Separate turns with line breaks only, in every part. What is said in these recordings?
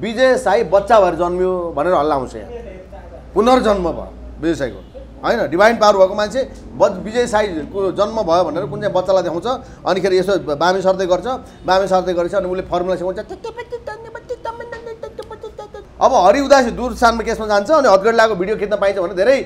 विजय साई बच्चा भएर जन्मियो भनेर हल्ला आउँछ यहाँ पुनर्जन्म भयो विजय साईको होइन डिभाइन पावर भएको मान्छे ब विजय साईको जन्म भयो भनेर कुन चाहिँ बच्चालाई देखाउँछ अनिखेर यसो बामे सर्दै गर्छ बामे सर्दै गरेछ अनि उसले फर्मुला सिकाउँछ अब हरि उदासी दूरस्थानमा केसमा जान्छ अनि हतगढिलाको भिडियो खिच्न पाइन्छ भने धेरै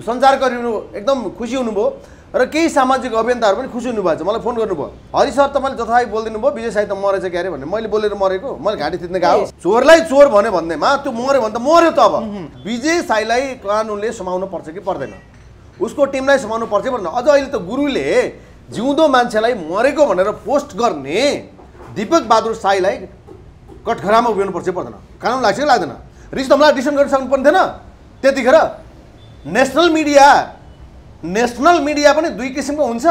सञ्चारकर्मीहरू एकदम खुसी हुनुभयो र केही सामाजिक अभियन्ताहरू पनि खुसी हुनुभएको छ। मलाई फोन गर्नुभयो। हरि सर तपाईँले जथाभावी बोलिदिनु भयो विजय साई त मरेछ के अरे भने मैले बोलेर मरेको। मैले घाँटी थिच्न गएको चोरलाई चोर भन्यो भन्दैमा त्यो मऱ्यो भने त मऱ्यो त अब। विजय साईलाई कानुनले समाउनु पर्छ कि पर्दैन? उसको टिमलाई समाउनु पर्छ कि पर्दैन? अझ अहिले त गुरुले जिउँदो मान्छेलाई मरेको भनेर पोस्ट गर्ने दिपक बहादुर साईलाई कठघरामा उभिनु पर्छ कि पर्दैन? कानुन लाग्छ कि लाग्दैन? रिस त मलाई डिसिसन गर्न सक्नु पर्ने थिएन। त्यतिखेर नेसनल मिडिया नेसनल मिडिया पनि दुई किसिमको हुन्छ।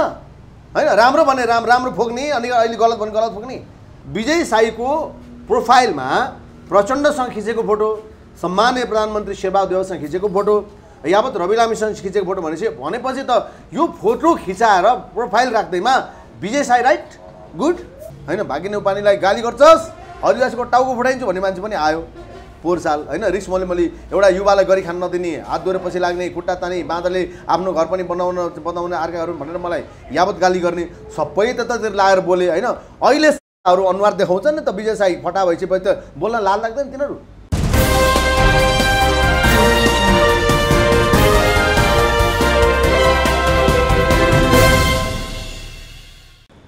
होइन राम्रो भने राम राम्रो फोक्ने अनि अहिले गलत भने गलत फोक्ने विजय साईको प्रोफाइलमा प्रचण्डसँग खिचेको फोटो सम्मान्य प्रधानमन्त्री शेरबहादुर देवसँग खिचेको फोटो यावत रवि लामीसँग खिचेको फोटो भनेपछि भनेपछि त यो फोटो खिचाएर प्रोफाइल राख्दैमा विजय साई राइट गुड। होइन भागिने उपानीलाई गाली गर्छस् हरिदासको टाउको फुटाइन्छु भन्ने मान्छे पनि आयो। पोहोर साल होइन रिस मैले मैले एउटा युवालाई गरी खान नदिने हात दोहोरे पछि लाग्ने खुट्टा ताने बाँदरले आफ्नो घर पनि बनाउन बनाउने अर्काहरू भनेर मलाई यावत गाली गर्ने सबै त त लगाएर बोले होइन। अहिले अरू अनुहार देखाउँछन् नि त विजय साई फटा भइसकेपछि त बोल्न लाल लाग्दैन तिनीहरू।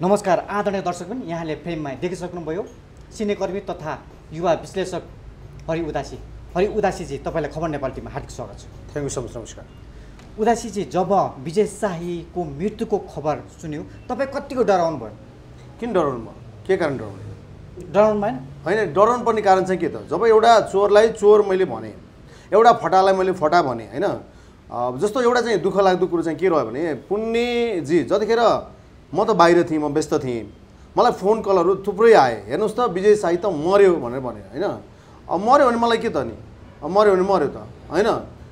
नमस्कार आदरणीय दर्शकगण यहाँले फ्रेममा देखिसक्नुभयो। सिनेकर्मी तथा युवा विश्लेषक हरि उदासी। हरि उदासीजी तपाईँलाई खबर नेपाल टिममा हार्दिक स्वागत छ।
थ्याङ्क यू सो मच नमस्कार।
उदासीजी जब विजय शाहीको मृत्युको खबर सुन्यो तपाईँ कतिको डराउनु भयो?
किन डराउनु भयो? के कारण डराउनु
डराउनु भएन?
होइन डराउनु पर्ने कारण चाहिँ के त? जब एउटा चोरलाई चोर मैले भने एउटा फटालाई मैले फटा भने होइन? जस्तो एउटा चाहिँ दुःख लाग्दो कुरो चाहिँ के रह्यो भने पुण्यजी जतिखेर म त बाहिर थिएँ म व्यस्त थिएँ मलाई फोन कलहरू थुप्रै आए। हेर्नुहोस् त विजय साई त मऱ्यो भनेर भने होइन? अब मऱ्यो भने मलाई के त नि? अब मऱ्यो भने मऱ्यो त होइन?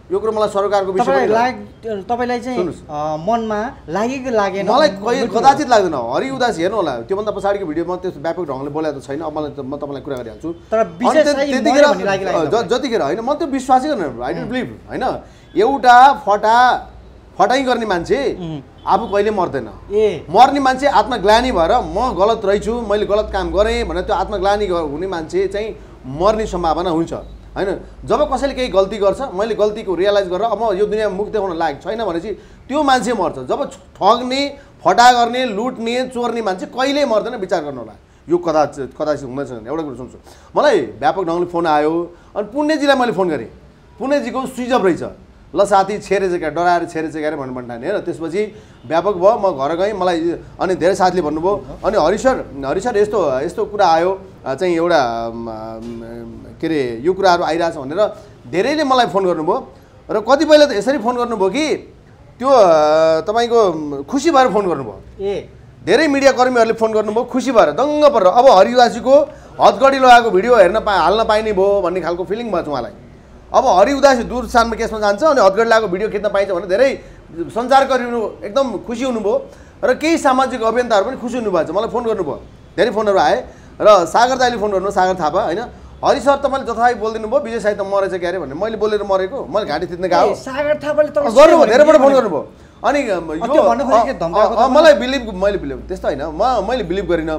यो कुरो मलाई सरकारको विषय
तपाईँलाई चाहिँ मनमा लागेको लागेन
मलाई कहिले कदाचित लाग्दैन हरि उदासी हेर्नु होला। त्योभन्दा पछाडिको भिडियोमा त्यस्तो व्यापक ढङ्गले बोलेको त छैन। अब मलाई त म तपाईँलाई कुरा गरिहाल्छु।
तर
जतिखेर होइन? म त्यो विश्वासै गर्न आई डोन्ट बिलिभ होइन? एउटा फटा फटाइ गर्ने मान्छे. आफू कहिले मर्दैन।
ए।
मर्ने मान्छे आत्मग्लानी भएर म गलत रहेछु मैले गलत काम गरेँ भनेर त्यो आत्मग्लानी हुने मान्छे चाहिँ मर्ने सम्भावना हुन्छ। होइन? जब कसैले केही गल्ती गर्छ मैले गल्तीको रियलाइज गरेर अब यो दुनियाँमा मुख देखाउन लायक छैन भनेपछि त्यो मान्छे मर्छ। जब ठग्ने फटा गर्ने लुट्ने चोर्ने मान्छे कहिल्यै मर्दैन विचार गर्नु होला। यो कदाचित कदाचित हुँदैछ एउटा कुरो सुन्छु। मलाई व्यापक ढङ्गले फोन आयो अनि पुण्यजीलाई मैले फोन गरेँ। पुण्यजीको स्विच अफ रहेछ। ल साथी छेरेछ क्या डराएर छेरेछ क्या अरे भन्नु भन्ठाने होइन त्यसपछि व्यापक भयो म घर गएँ मलाई अनि धेरै साथीले भन्नुभयो। अनि हरिसर हरिसर यस्तो यस्तो कुरा आयो चाहिँ एउटा के अरे यो कुराहरू आइरहेछ भनेर धेरैले मलाई फोन गर्नुभयो। र कतिपयले त यसरी फोन गर्नुभयो कि त्यो तपाईँको खुसी भएर फोन गर्नुभयो।
ए।
धेरै मिडिया कर्मीहरूले फोन गर्नुभयो खुसी भएर दङ्ग परेर। अब हरिवासीको हतगढी लगाएको भिडियो हेर्न पा हाल्न पाइने भयो भन्ने खालको फिलिङ भयो उहाँलाई। अब हरि उदासी दूरस्थानमा केसमा जान्छ अनि हतगढी लगाएको भिडियो खिच्न पाइन्छ भने धेरै सञ्चारकर्मीहरू एकदम खुसी हुनुभयो। र केही सामाजिक अभियन्ताहरू पनि खुसी हुनुभएको छ मलाई फोन गर्नुभयो। धेरै फोनहरू आए। र सागर दाईले फोन गर्नुभयो सागर थापा होइन? हरि सर तपाईँले जथाभावी बोलिदिनु भयो विजय साई त मरेछ के अरे भने मैले बोलेर मरेको मैले घाँटी थिच्न गएको
सागर थापाले
गर्नुभयो धेरैपल्ट फोन गर्नुभयो। अनि मलाई बिलिभ मैले बिलिभ त्यस्तो होइन। म मैले बिलिभ गरिनँ।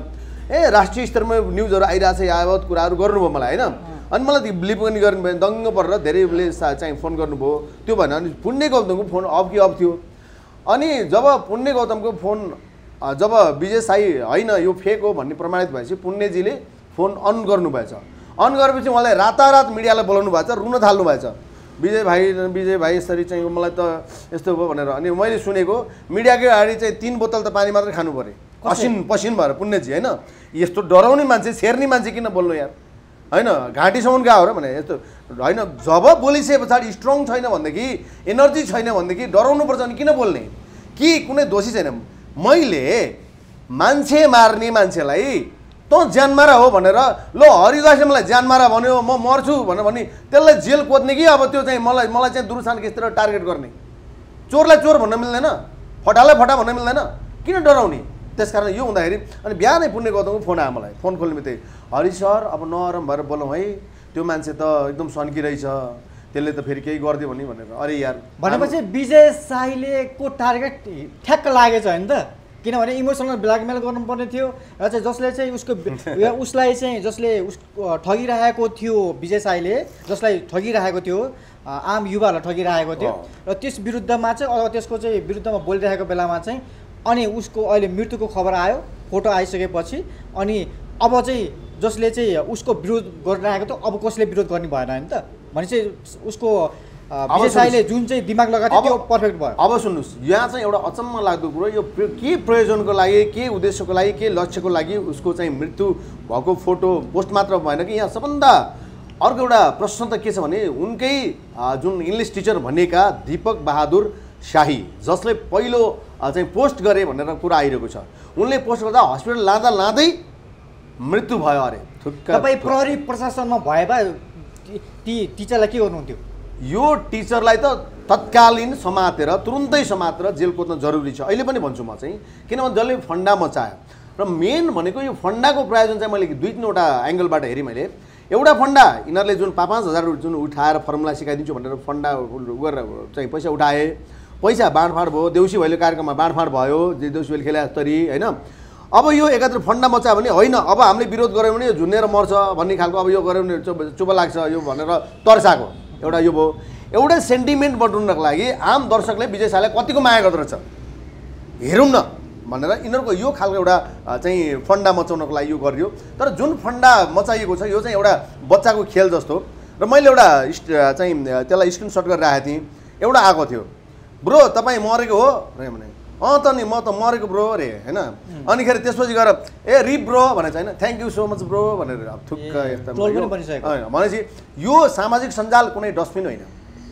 ए राष्ट्रिय स्तरमा न्युजहरू आइरहेछ यावत कुराहरू गर्नुभयो मलाई होइन? अनि मलाई त्यो बिलिभ पनि गर्नु भयो दङ्ग परेर धेरैले चाहिँ फोन गर्नुभयो। त्यो भएन अनि पुण्य गौतमको फोन अफ कि अफ थियो। अनि जब पुण्य गौतमको फोन जब विजय साई होइन यो फेक हो भन्ने प्रमाणित भएपछि पुण्यजीले फोन अन गर्नुभएछ। अन गरेपछि उहाँलाई रातारात मिडियालाई बोलाउनु भएको छ रुन थाल्नु भएछ। विजय भाइ विजय भाइ यसरी चाहिँ मलाई त यस्तो भयो भनेर। अनि मैले सुनेको मिडियाकै अगाडि चाहिँ तिन बोतल त पानी मात्रै खानु पऱ्यो। पसिन पसिन भएर पुण्यजी होइन? यस्तो डराउने मान्छे छेर्ने मान्छे किन बोल्नु यार? होइन घाँटीसम्म गयो र भने यस्तो होइन जब बोलिसके पछाडि स्ट्रङ छैन भनेदेखि एनर्जी छैन भनेदेखि डराउनु पर्छ भने किन बोल्ने? कि कुनै दोषी छैन? मैले मान्छे मार्ने मान्छेलाई तँ ज्यान मारा हो भनेर ल हरिदासले मलाई ज्यान मारा भन्यो म मर्छु भनेर भने त्यसलाई जेल कोद्ने कि अब त्यो चाहिँ मलाई मलाई चाहिँ दुरुसान केसतिर टार्गेट गर्ने? चोरलाई चोर भन्न मिल्दैन? फटालाई फटा भन्न मिल्दैन? किन डराउने? त्यस कारण यो हुँदाखेरि अनि बिहानै पुण्य गौतमको फोन आयो मलाई। फोन खोल्ने बित्तिकै हरि सर अब नरम भएर बोलौँ है। त्यो मान्छे त एकदम सन्किरहेछ त्यसले त फेरि केही गरिदियो भने भनेर। अरे यार
भनेपछि विजय साईले को टार्गेट ठ्याक्क लागेछ होइन त? किनभने इमोसनल ब्ल्याकमेल गर्नुपर्ने थियो र चाहिँ जसले चाहिँ उसको उसलाई चाहिँ जसले उस ठगिरहेको थियो विजय साईले जसलाई ठगिरहेको थियो आम युवाहरूलाई ठगिरहेको थियो र त्यस विरुद्धमा चाहिँ अब त्यसको चाहिँ विरुद्धमा बोलिरहेको बेलामा चाहिँ अनि उसको अहिले मृत्युको खबर आयो फोटो आइसकेपछि। अनि अब चाहिँ जसले चाहिँ उसको विरोध गरिरहेको थियो अब कसले विरोध गर्ने भएन होइन त? भनेपछि उसको
अब
विजय साईले
सुन्नुहोस्।
जुन चाहिँ दिमाग लगाएको थियो पर्फेक्ट भयो।
अब सुन्नुहोस्। यहाँ चाहिँ एउटा अचम्म लाग्दो कुरो यो के प्रयोजनको लागि के उद्देश्यको लागि के लक्ष्यको लागि उसको चाहिँ मृत्यु भएको फोटो पोस्ट मात्र भएन कि? यहाँ सबभन्दा अर्को एउटा प्रश्न त के छ भने उनकै जुन इङ्ग्लिस टिचर भनिएका दिपक बहादुर शाही जसले पहिलो चाहिँ पोस्ट गरे भनेर कुरा आइरहेको छ। उनले पोस्ट गर्दा हस्पिटल लाँदा लाँदै मृत्यु भयो अरे। थुक्क
तपाईँ प्रहरी प्रशासनमा भए भए ती- टिचरलाई के गर्नुहुन्थ्यो?
यो टिचरलाई त तत्कालीन समातेर तुरुन्तै समातेर जेल कुद्न जरुरी छ। अहिले पनि भन्छु म चाहिँ किनभने जसले फन्डा मचायो। र मेन भनेको यो फन्डाको प्रायोजन चाहिँ मैले दुई तिनवटा एङ्गलबाट हेरेँ मैले। एउटा फन्डा यिनीहरूले जुन पाँच पाँच हजार जुन उठाएर फर्मुला सिकाइदिन्छु भनेर फन्डा गरेर चाहिँ पैसा उठाए। पैसा बाँडफाँड भयो देउसी भैलो कार्यक्रममा बाँडफाँड भयो देउसी भैलो खेले जस्तरी होइन? अब यो एकातिर फन्डा मचायो भने होइन अब हामीले विरोध गऱ्यौँ भने यो झुन्नेर मर्छ भन्ने खालको अब यो गऱ्यौँ भने चुप चुप लाग्छ यो भनेर तर्साएको एउटा यो भयो। एउटा सेन्टिमेन्ट बटुल्नको लागि आम दर्शकले विजय शाहलाई कतिको माया गर्दो रहेछ? हेरौँ न भनेर यिनीहरूको यो खालको एउटा चाहिँ फन्डा मचाउनको लागि यो गरियो। तर जुन फन्डा मचाइएको छ यो चाहिँ एउटा बच्चाको खेल जस्तो। र मैले एउटा चाहिँ त्यसलाई स्क्रिनसट गरेर राखेको थिएँ। एउटा आएको थियो। ब्रो तपाईँ मरेको हो? अरे भने अँ त नि म त मरेको ब्रो अरे होइन? अनिखेरि त्यसपछि गएर ए रिप ब्रो भनेको छ होइन thank you so much bro भनेर अब थुक्क यस्ता भनेपछि यो सामाजिक सञ्जाल कुनै डस्टबिन होइन।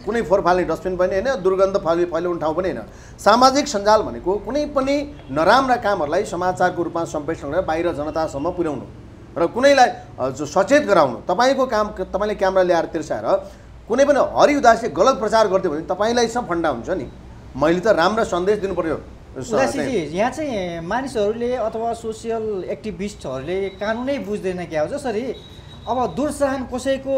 कुनै फोहोर फाल्ने डस्टबिन पनि होइन दुर्गन्ध फाले फैलाउने ठाउँ पनि होइन। सामाजिक सञ्जाल भनेको कुनै पनि नराम्रा कामहरूलाई समाचारको रूपमा सम्प्रेषण गरेर बाहिर जनतासम्म पुर्याउनु। र कुनैलाई सचेत गराउनु। तपाईँको काम तपाईँले क्यामेरा ल्याएर तिर्साएर कुनै पनि हरि उदासले गलत प्रचार गरिदियो भने तपाईँलाई सब फन्डा हुन्छ नि। मैले त राम्रो सन्देश दिनु पर्यो
यहाँ चाहिँ मानिसहरूले अथवा सोसियल एक्टिभिस्टहरूले कानुनै बुझ्दैन क्या हो। जसरी अब दुर्साहन कसैको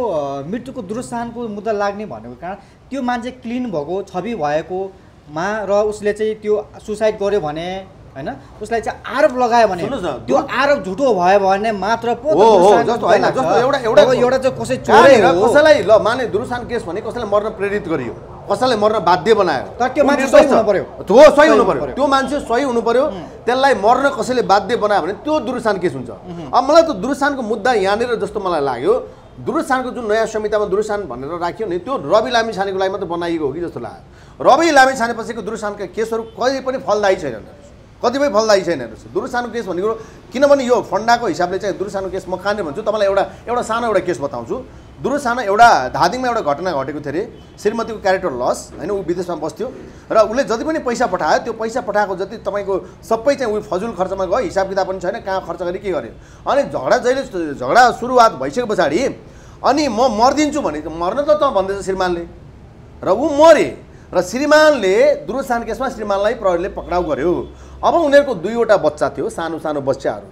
मृत्युको दुर्साहनको मुद्दा लाग्ने भनेको कारण त्यो मान्छे क्लिन भएको छवि भएकोमा र उसले चाहिँ त्यो सुसाइड गर्यो भने होइन? उसलाई चाहिँ आरोप लगायो भने त्यो आरोप झुटो भयो भने मात्र पो
एउटा एउटा
चाहिँ कसै चोरै
कहाँनिर?
हो।
कसैलाई ल माने दुरुसान केस भने कसैलाई मर्न प्रेरित गरियो। कसैलाई मर्न बाध्य बनायो।
तर त्यो मान्छे सही? हुनु पर्यो।
हो सही हुनु पर्यो। त्यो मान्छे सही हुनु पर्यो त्यसलाई मर्न कसैले बाध्य बनायो भने त्यो दुरुसान केस हुन्छ। अब मलाई त दुरुसानको मुद्दा यहाँनिर जस्तो मलाई लाग्यो दुरुसानको जुन नयाँ संहितामा दुरुसान भनेर राखियो नि त्यो रवि लामी छानेको लागि मात्रै बनाइएको हो कि जस्तो लाग्यो। रवि लामी छानेपछिको दुरुसानका केसहरू कहिले पनि फलदायी छैनन्। कतिपय फलदायी छैन हेर्नुहोस् दुरुसानो केस भनेको किनभने यो फन्डाको हिसाबले चाहिँ दुरुसानो केस म कहाँनिर भन्छु तपाईँलाई एउटा एउटा सानो एउटा केस बताउँछु। दुरुसानो एउटा धादिङमा एउटा घटना घटेको थियो अरे श्रीमतीको क्यारेक्टर लस होइन ऊ विदेशमा बस्थ्यो। र उसले जति पनि पैसा पठायो त्यो पैसा पठाएको जति तपाईँको सबै चाहिँ ऊ फजुल खर्चमा गयो हिसाब किताब पनि छैन कहाँ खर्च गरी के गर्यो अनि झगडा जहिले झगडा सुरुवात भइसके पछाडि अनि म मरिदिन्छु भने मर्न त त भन्दैछ श्रीमानले। र ऊ मरे र श्रीमानले दुरुसान केसमा श्रीमानलाई प्रहरीले पक्राउ गर्यो। अब उनीहरूको दुईवटा बच्चा थियो सानो सानो बच्चाहरू।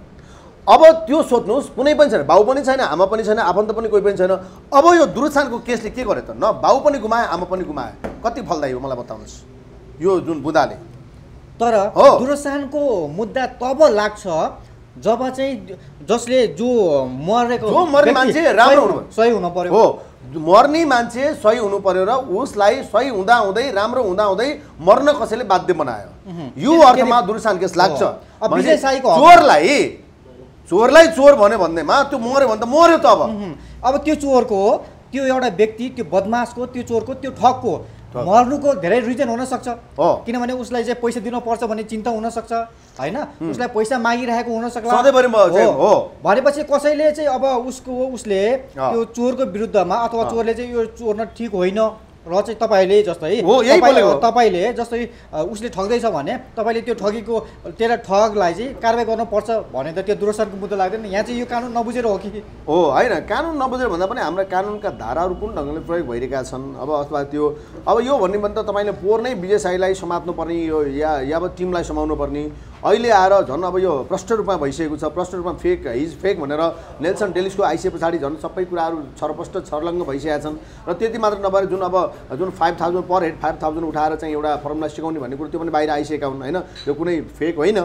अब त्यो सोध्नुहोस् कुनै पनि छैन बाउ पनि छैन आमा पनि छैन आफन्त पनि कोही पनि छैन। अब यो दुरुसानको केसले के गर्यो त? न बाउ पनि गुमायो आमा पनि गुमायो कति फलदायी हो मलाई बताउनुहोस्। यो जुन बुदाले।
तर
हो।
दुर्साहनको मुद्दा तब लाग्छ जब चाहिँ जसले जो मरेको
जो
व्यक्ति
मान्छे राम्रो।
सही
हुनु पर्यो। हो। मर्ने मान्छे सही हुनु पर्यो र उसलाई सही हुँदा हुँदै राम्रो हुँदा हुँदै मर्न कसैले बाध्य बनायो। यो अर्थमा दुरुसान केस लाग्छ। चोरलाई चोरलाई चोर भन्यो भन्दैमा त्यो मऱ्यो भने त मऱ्यो त अब।
अब त्यो चोरको त्यो एउटा व्यक्ति त्यो बदमासको त्यो चोरको त्यो ठगको मर्नुको धेरै रिजन हुनसक्छ। किनभने उसलाई चाहिँ पैसा दिनुपर्छ भन्ने चिन्ता हुनसक्छ होइन उसलाई पैसा मागिरहेको हुनसक्ला। भनेपछि कसैले चाहिँ अब उसको उसले। त्यो चोरको विरुद्धमा अथवा। चोरले चाहिँ यो चोर्न ठिक होइन र चाहिँ तपाईँले जस्तै
हो, यही
तपाईँले- जस्तै उसले ठग्दैछ भने तपाईँले त्यो ठगीको त्यसलाई ठगलाई चाहिँ कारवाही गर्नुपर्छ भने त त्यो दुर्सानको मुद्दा लाग्दैन। यहाँ चाहिँ यो कानुन नबुझेर हो कि?
हो होइन। कानुन नबुझेर भन्दा पनि हाम्रा कानुनका धाराहरू कुन ढङ्गले प्रयोग भइरहेका छन्? अब अथवा त्यो अब यो भन्ने भने त तपाईँले पोहोर नै विजय साईलाई समात्नु पर्ने यो या यावत टिमलाई समाउनु पर्ने अहिले आएर झन् अब यो प्रष्ट रूपमा भइसकेको छ। प्रष्ट रूपमा फेक हिज फेक भनेर नेल्सन टेलिसको आइसके पछाडि झन् सबै कुराहरू छरप्रष्ट छर्लङ्ग भइसकेका छन्। र त्यति मात्र नभएर जुन अब जुन five thousand per head five thousand उठाएर चाहिँ एउटा फर्मुला सिकाउने भन्ने कुरो त्यो पनि बाहिर आइसकेका हुन् होइन? यो कुनै फेक होइन।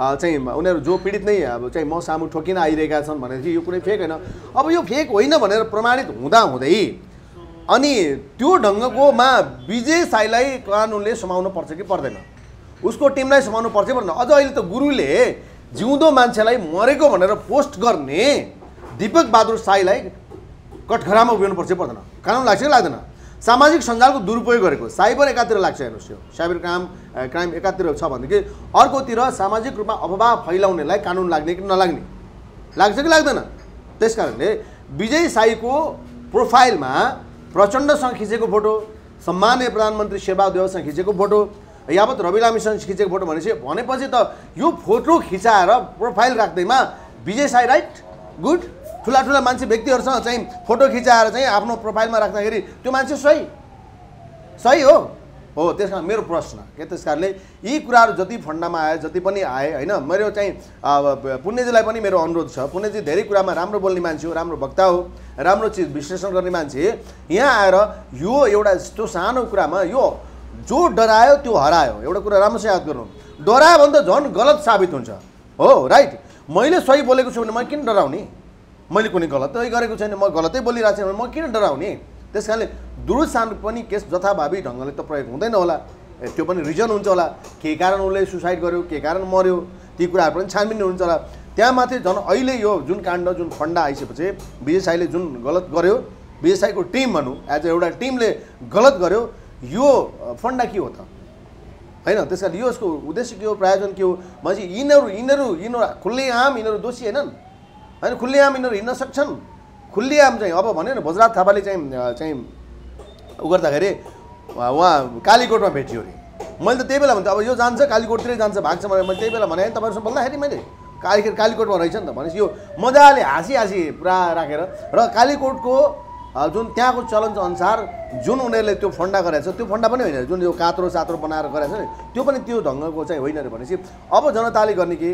चाहिँ उनीहरू जो पीडित नै अब चाहिँ म सामु ठोकिन आइरहेका छन् भनेपछि यो कुनै फेक होइन। अब यो फेक होइन भनेर प्रमाणित हुँदा हुँदै अनि त्यो ढङ्गकोमा विजय साईलाई कानुनले समाउनु पर्छ कि पर्दैन? उसको टिमलाई समाउनु पर्छ पर्दैन अझ अहिले त गुरुले जिउँदो मान्छेलाई मरेको भनेर पोस्ट गर्ने दिपक बहादुर साईलाई कठघरामा उभिनुपर्छ कि पर्दैन। कानुन लाग्छ कि लाग्दैन? सामाजिक सञ्जालको दुरुपयोग गरेको। साइबर एकातिर लाग्छ हेर्नुहोस् यो। साइबर क्राइम क्राइम एकातिर छ भनेदेखि अर्कोतिर सामाजिक रूपमा अफवाह फैलाउनेलाई कानुन लाग्ने कि नलाग्ने? लाग्छ कि लाग्दैन? त्यस कारणले विजय साईको प्रोफाइलमा प्रचण्डसँग खिचेको फोटो सम्मान्य प्रधानमन्त्री शेरबहादुर देवसँग खिचेको फोटो यावत रवि लामीसँग खिचेको फोटो भनेपछि भनेपछि त यो फोटो खिचाएर प्रोफाइल राख्दैमा विजय साई राइट गुड ठुला ठुला मान्छे व्यक्तिहरूसँग चाहिँ फोटो खिचाएर चाहिँ आफ्नो प्रोफाइलमा राख्दाखेरि त्यो मान्छे सही सही हो। हो त्यस कारण मेरो प्रश्न के त्यस कारणले यी कुराहरू जति फन्डामा आए जति पनि आए होइन मेरो चाहिँ पुण्यजीलाई पनि मेरो अनुरोध छ। पुण्यजी धेरै कुरामा राम्रो बोल्ने मान्छे हो राम्रो वक्ता हो राम्रो चिज विश्लेषण गर्ने मान्छे। यहाँ आएर यो एउटा यस्तो सानो कुरामा यो जो डरायो त्यो हरायो। एउटा कुरा राम्रोसँग याद गर्नु। डरायो भने त झन् गलत साबित हुन्छ। हो राइट मैले सही बोलेको छु भने म किन डराउने? मैले कुनै गलतै गरेको छैन म गलतै बोलिरहेको छु भने म किन डराउने? त्यस कारणले दुरुसान पनि केस जथाभावी ढङ्गले त प्रयोग हुँदैन होला। त्यो पनि रिजन हुन्छ होला। के कारण उसले सुसाइड गर्यो के कारण मर्यो ती कुराहरू पनि छानबिन हुन्छ होला। त्यहाँ माथि झन् अहिले यो जुन काण्ड जुन फन्डा आइसकेपछि साईले जुन गलत गर्यो साईको टिम भनौँ एज एउटा टिमले गलत गर्यो यो फन्डा के हो त? होइन त्यस कारण यो यसको उद्देश्य के हो प्रायोजन के हो? भनेपछि यिनीहरू यिनीहरू यिनीहरू खुल्लेआम यिनीहरू दोषी होइनन्। होइन खुल्लेआम यिनीहरू हिँड्न सक्छन्। खुल्लेआम चाहिँ अब भन्यो नि भोजराज थापाले चाहिँ चाहिँ उ गर्दाखेरि उहाँ कालीकोटमा भेटियो अरे। मैले त त्यही बेला भन्थेँ अब यो जान्छ कालीकोटतिरै जान्छ भाग्छ भनेर मैले त्यही बेला भने। तपाईँहरूसँग बोल्दाखेरि मैले कालीखेर कालीकोटमा रहेछ नि त। भनेपछि यो मजाले हाँसी हाँसी पुरा राखेर र कालीकोटको जुन त्यहाँको चलन अनुसार जुन उनीहरूले त्यो फन्डा गरेको छ त्यो फन्डा पनि होइन। जुन यो कात्रो सात्रो बनाएर गरेको छ नि त्यो पनि त्यो ढङ्गको चाहिँ होइन अरे भनेपछि अब जनताले गर्ने के?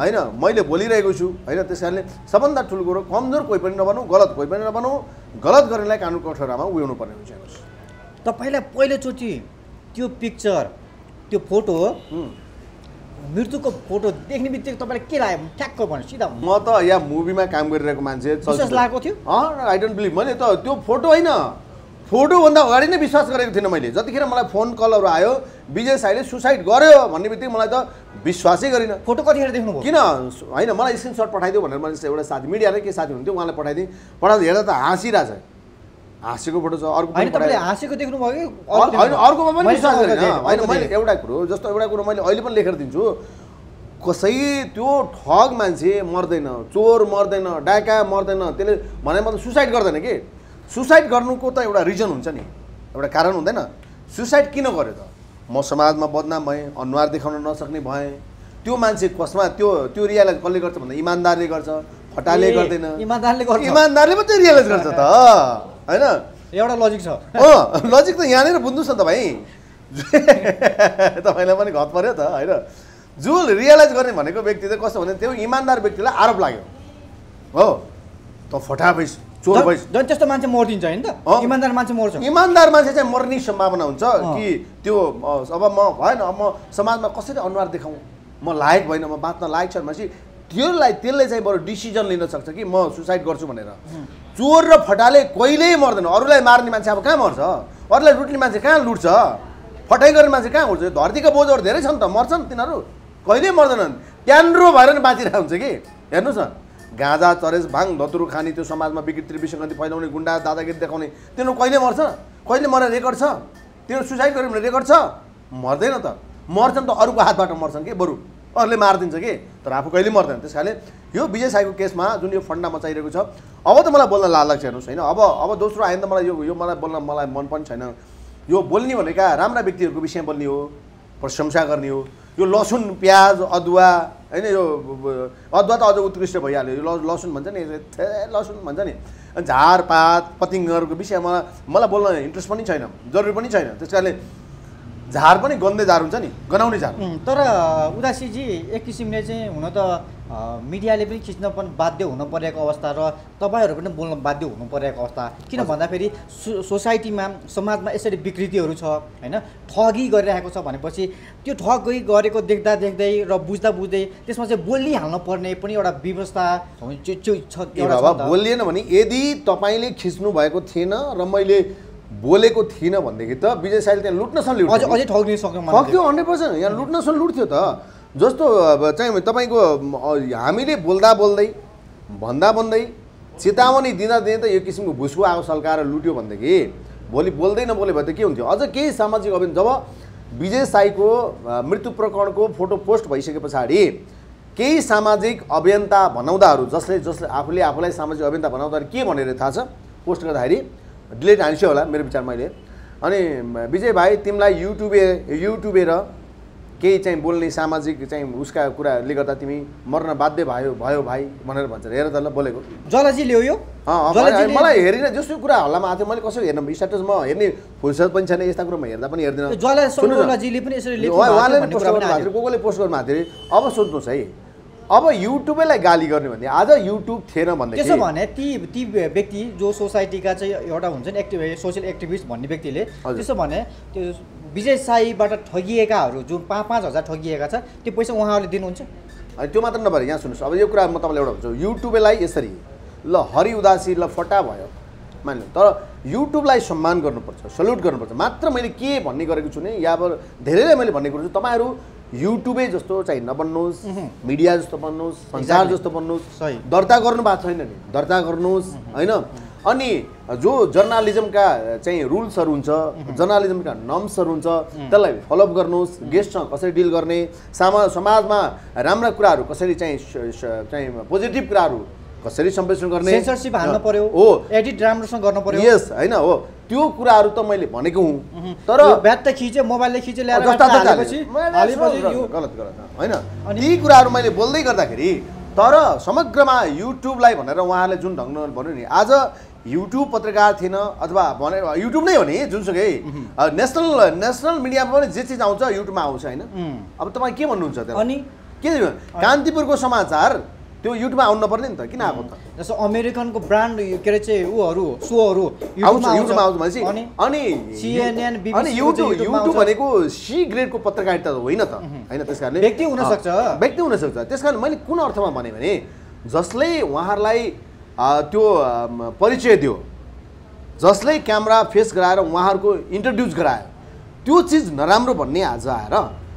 होइन मैले बोलिरहेको छु होइन त्यस कारणले सबभन्दा ठुलो कुरो कमजोर कोही पनि नबनौँ गलत कोही पनि नबनौँ गलत गर्नेलाई कानुन कठोरामा उयोनु पर्ने हुन्छ
तपाईँलाई पहिलोचोटि त्यो पिक्चर त्यो फोटो। मृत्युको फोटो देख्ने बित्तिकै तपाईँलाई के लाग्यो? ठ्याक्क भन्नु सिधा
म त यहाँ मुभीमा काम गरिरहेको मान्छे
विश्वास लागेको थियो?
आई डोन्ट बिलिभ मैले त त्यो फोटो होइन। फोटोभन्दा अगाडि नै विश्वास गरेको थिइनँ मैले। जतिखेर मलाई फोन कलहरू आयो विजय साईले सुसाइड गर्यो भन्ने बित्तिकै मलाई त विश्वासै गरिनँ।
फोटो कतिखेर देख्नुभयो?
किन? होइन मलाई स्क्रिनसट पठाइदियो भनेर मैले एउटा साथी मिडियामै के साथी हुनुहुन्थ्यो उहाँलाई पठाइदिएँ। पठाउँदा हेर्दा त हाँसिरहेछ। हाँसेको फोटो छ अर्को।
हाँसेको देख्नुभयो
होइन अर्कोमा पनि
मैले
विश्वास गरेन। होइन मैले। एउटा कुरो जस्तो एउटा कुरो मैले अहिले पनि लेखेर दिन्छु। कसै त्यो ठग मान्छे मर्दैन चोर मर्दैन डाका मर्दैन त्यसले भने मतलब सुसाइड गर्दैन कि? सुसाइड गर्नुको त एउटा रिजन हुन्छ नि। एउटा कारण हुँदैन। सुसाइड किन गर्यो त? म समाजमा बदनाम भएँ अनुहार देखाउन नसक्ने भएँ। त्यो मान्छे कसमा त्यो त्यो रियलाइज कसले गर्छ भन्दा इमान्दारले गर्छ। फटाले गर्दैन।
इमान्दारले गर्छ।
इमान्दारले मात्रै रियलाइज गर्छ त। होइन?
एउटा लजिक छ।
अँ लजिक त यहाँनिर बुझ्नुहोस् न तपाईँ तपाईँलाई पनि घत पऱ्यो त होइन? जो रियलाइज गर्ने भनेको व्यक्ति चाहिँ कस्तो भने त्यो इमान्दार व्यक्तिलाई आरोप लाग्यो। हो? त फटा भइस चोर भइस।
झन् त्यस्तो मान्छे मरिदिन्छ होइन त। इमान्दार मान्छे मर्छ।
इमान्दार मान्छे चाहिँ मर्ने सम्भावना हुन्छ। कि त्यो अब म भएन अब म समाजमा कसरी अनुहार देखाउँ? म लायक भएन म बाँच्न लायक छ भनेपछि त्यसलाई त्यसले चाहिँ बरु डिसिजन लिन सक्छ कि म सुसाइड गर्छु भनेर। चोर र फटाले कहिल्यै मर्दैन। अरूलाई मार्ने मान्छे अब कहाँ मर्छ? अरूलाई लुट्ने मान्छे कहाँ लुट्छ? फटाइ गर्ने मान्छे कहाँ उठ्छ धरतीका बोजहरू धेरै छन् त मर्छन् तिनीहरू। कहिल्यै मर्दैनन्। ट्यान्ड्रो भएर नि बाँचिरहेको हुन्छ कि? हेर्नुहोस् न। गाँजा चरेस भाङ धतुरो खाने त्यो समाजमा विकृति विसङ्गति फैलाउने गुन्डा दादागिरी देखाउने तिनीहरू कहिले मर्छ? कहिले मरेर रेकर्ड छ? तिनीहरू सुसाइड गर्यो भने रेकर्ड छ? मर्दैन त। मर्छन् त अरूको हातबाट मर्छन् कि? बरु। अरूले मारिदिन्छ कि? तर आफू कहिले मर्दैन। त्यस कारणले यो विजय साईको केसमा जुन यो फन्डा मचाइरहेको छ अब त मलाई बोल्न लाल लाग्छ हेर्नुहोस् होइन? अब अब दोस्रो आयो त मलाई यो यो मलाई बोल्न मलाई मन पनि छैन। यो बोल्ने भनेका राम्रा व्यक्तिहरूको विषयमा बोल्ने हो प्रशंसा गर्ने हो। यो लसुन प्याज अदुवा होइन यो अदुवा त अझ उत्कृष्ट भइहाल्यो। यो लसुन भन्छ नि लसुन भन्छ नि। झारपात पतिङ्गरको विषयमा मलाई बोल्न इन्ट्रेस्ट पनि छैन जरुरी पनि छैन। त्यस कारणले झार पनि गन्दै झार हुन्छ नि? गनाउने झार।
तर उदासीजी एक किसिमले चाहिँ हुन त मिडियाले पनि खिच्न पनि बाध्य हुनु परेको अवस्था र तपाईँहरू पनि बोल्न बाध्य हुनु परेको अवस्था। किन भन्दाखेरि सो सोसाइटीमा समाजमा यसरी विकृतिहरू छ होइन? ठगी गरिरहेको छ भनेपछि त्यो ठगी गरेको देख्दा देख्दै र बुझ्दा बुझ्दै त्यसमा चाहिँ बोलिहाल्नु पर्ने पनि एउटा व्यवस्था छ।
बोलिएन भने यदि तपाईँले खिच्नु भएको थिएन र मैले बोलेको थिइनँ भनेदेखि त विजय साइले त्यहाँ लुट्नसम्म
अझै
लुट्थ्यो
अझै ठग्न
हन्ड्रेड पर्सेन्ट। यहाँ लुट्नसम्म लुट्थ्यो त। जस्तो चाहिँ तपाईँको हामीले बोल्दा बोल्दै भन्दा भन्दै चेतावनी दिँदा दिँदा यो किसिमको भुसको आगो सल्काएर लुट्यो भनेदेखि भोलि बोल्दै नबोले भए त के हुन्थ्यो? अझ केही सामाजिक अभियान जब विजय साईको मृत्यु प्रकरणको फोटो पोस्ट भइसके पछाडि केही सामाजिक अभियन्ता भनाउँदाहरू जसले जसले आफूले आफूलाई सामाजिक अभियन्ता भनाउँदाखेरि के भनेर थाहा छ पोस्ट गर्दाखेरि डिलेट हानिसक्यो होला मेरो विचारमा अहिले। अनि विजय भाइ तिमीलाई युट्युबे युट्युबेर केही चाहिँ बोल्ने सामाजिक चाहिँ उसका कुराले गर्दा तिमी मर्न बाध्य भयो भयो भाइ भनेर भन्छ। हेर त ल बोलेको।
जलजी ल्यायो यो।
मलाई हेरिन जस्तो कुरा हल्लामा आएको थियो मैले कसो हेर्न स्ट्याटस म हेर्ने फुर्सद पनि छैन यस्ता कुरा म हेर्दा पनि हेर्दिनँ। उहाँले पोस्ट गर्नु भएको। थियो को कोले पोस्ट गर्नु भएको थियो अरे। अब सोध्नुहोस् है। अब युट्युबैलाई गाली गर्ने भने आज युट्युब थिएन
त्यसो
भनेदेखि
भने ती ती व्यक्ति जो सोसाइटीका चाहिँ एउटा हुन्छ नि एक्टिभ सोसियल एक्टिभिस्ट भन्ने व्यक्तिले। त्यसो भने त्यो विजय साईबाट ठगिएकाहरू जो पाँच पाँच हजार ठगिएका छ त्यो पैसा उहाँहरूले दिनुहुन्छ?
अनि त्यो मात्र नभएर यहाँ सुन्नुहोस् अब यो कुरा म तपाईँलाई एउटा भन्छु युट्युबलाई यसरी ल हरि उदासी ल फटा भयो मान्नु। तर युट्युबलाई सम्मान गर्नुपर्छ सल्युट गर्नुपर्छ। मात्र मैले के भन्ने गरेको छु भने यहाँ अब धेरैलाई मैले भन्ने कुरो छु तपाईँहरू युट्युबै जस्तो चाहिँ नबन्नुहोस् मिडिया जस्तो बन्नुहोस् संसार. जस्तो बन्नुहोस्। दर्ता गर्नु भएको छैन नि। दर्ता गर्नुहोस् होइन? अनि जो जर्नालिजमका चाहिँ रुल्सहरू हुन्छ जर्नालिजमका नर्म्सहरू हुन्छ त्यसलाई फलोअप गर्नुहोस् गेस्टसँग कसरी डिल गर्ने सामा समाजमा राम्रा कुराहरू कसरी चाहिँ चाहिँ पोजिटिभ कुराहरू कसरी सम्प्रेषण गर्ने?
सेन्सरसिप हाल्नु पर्यो
हो।
एडिट राम्रोसँग गर्नु पर्यो।
यस होइन हो। त्यो कुराहरू त मैले भनेको हुँ। तर
यो ब्याट त खिच्यो मोबाइलले खिच्यो ल्याएर
गलत
यो
गलत होइन।
अनि-
ती कुराहरू मैले बोल्दै गर्दाखेरि तर समग्रमा युट्युबलाई भनेर उहाँले जुन ढङ्ग भन्यो नि आज युट्युब पत्रकार थिएन अथवा भने युट्युब नै हो नि जुनसुकै। नेसनल नेसनल मिडियामा पनि जे चिज आउँछ युट्युबमा आउँछ होइन. अब तपाईँ के भन्नुहुन्छ
अनि?
के कान्तिपुरको समाचार त्यो युट्युबमा आउनु पर्ने नि त किन आएको त?
जस्तो अमेरिकनको ब्रान्ड के अरे चाहिँ उहरू सोहरू युट्युबमा
आउँछ भनेपछि
अनि BBC
अनि युट्युब युट्युब। भनेको सी ग्रेडको पत्रकारिता त होइन त। होइन त्यस कारणले
व्यक्ति हुनसक्छ।
व्यक्ति हुनसक्छ। त्यस कारण मैले कुन अर्थमा भने भने जसले उहाँहरूलाई त्यो परिचय दियो जसले क्यामेरा फेस गराएर उहाँहरूको इन्ट्रोड्युस गरायो त्यो चिज नराम्रो भन्ने आज आएर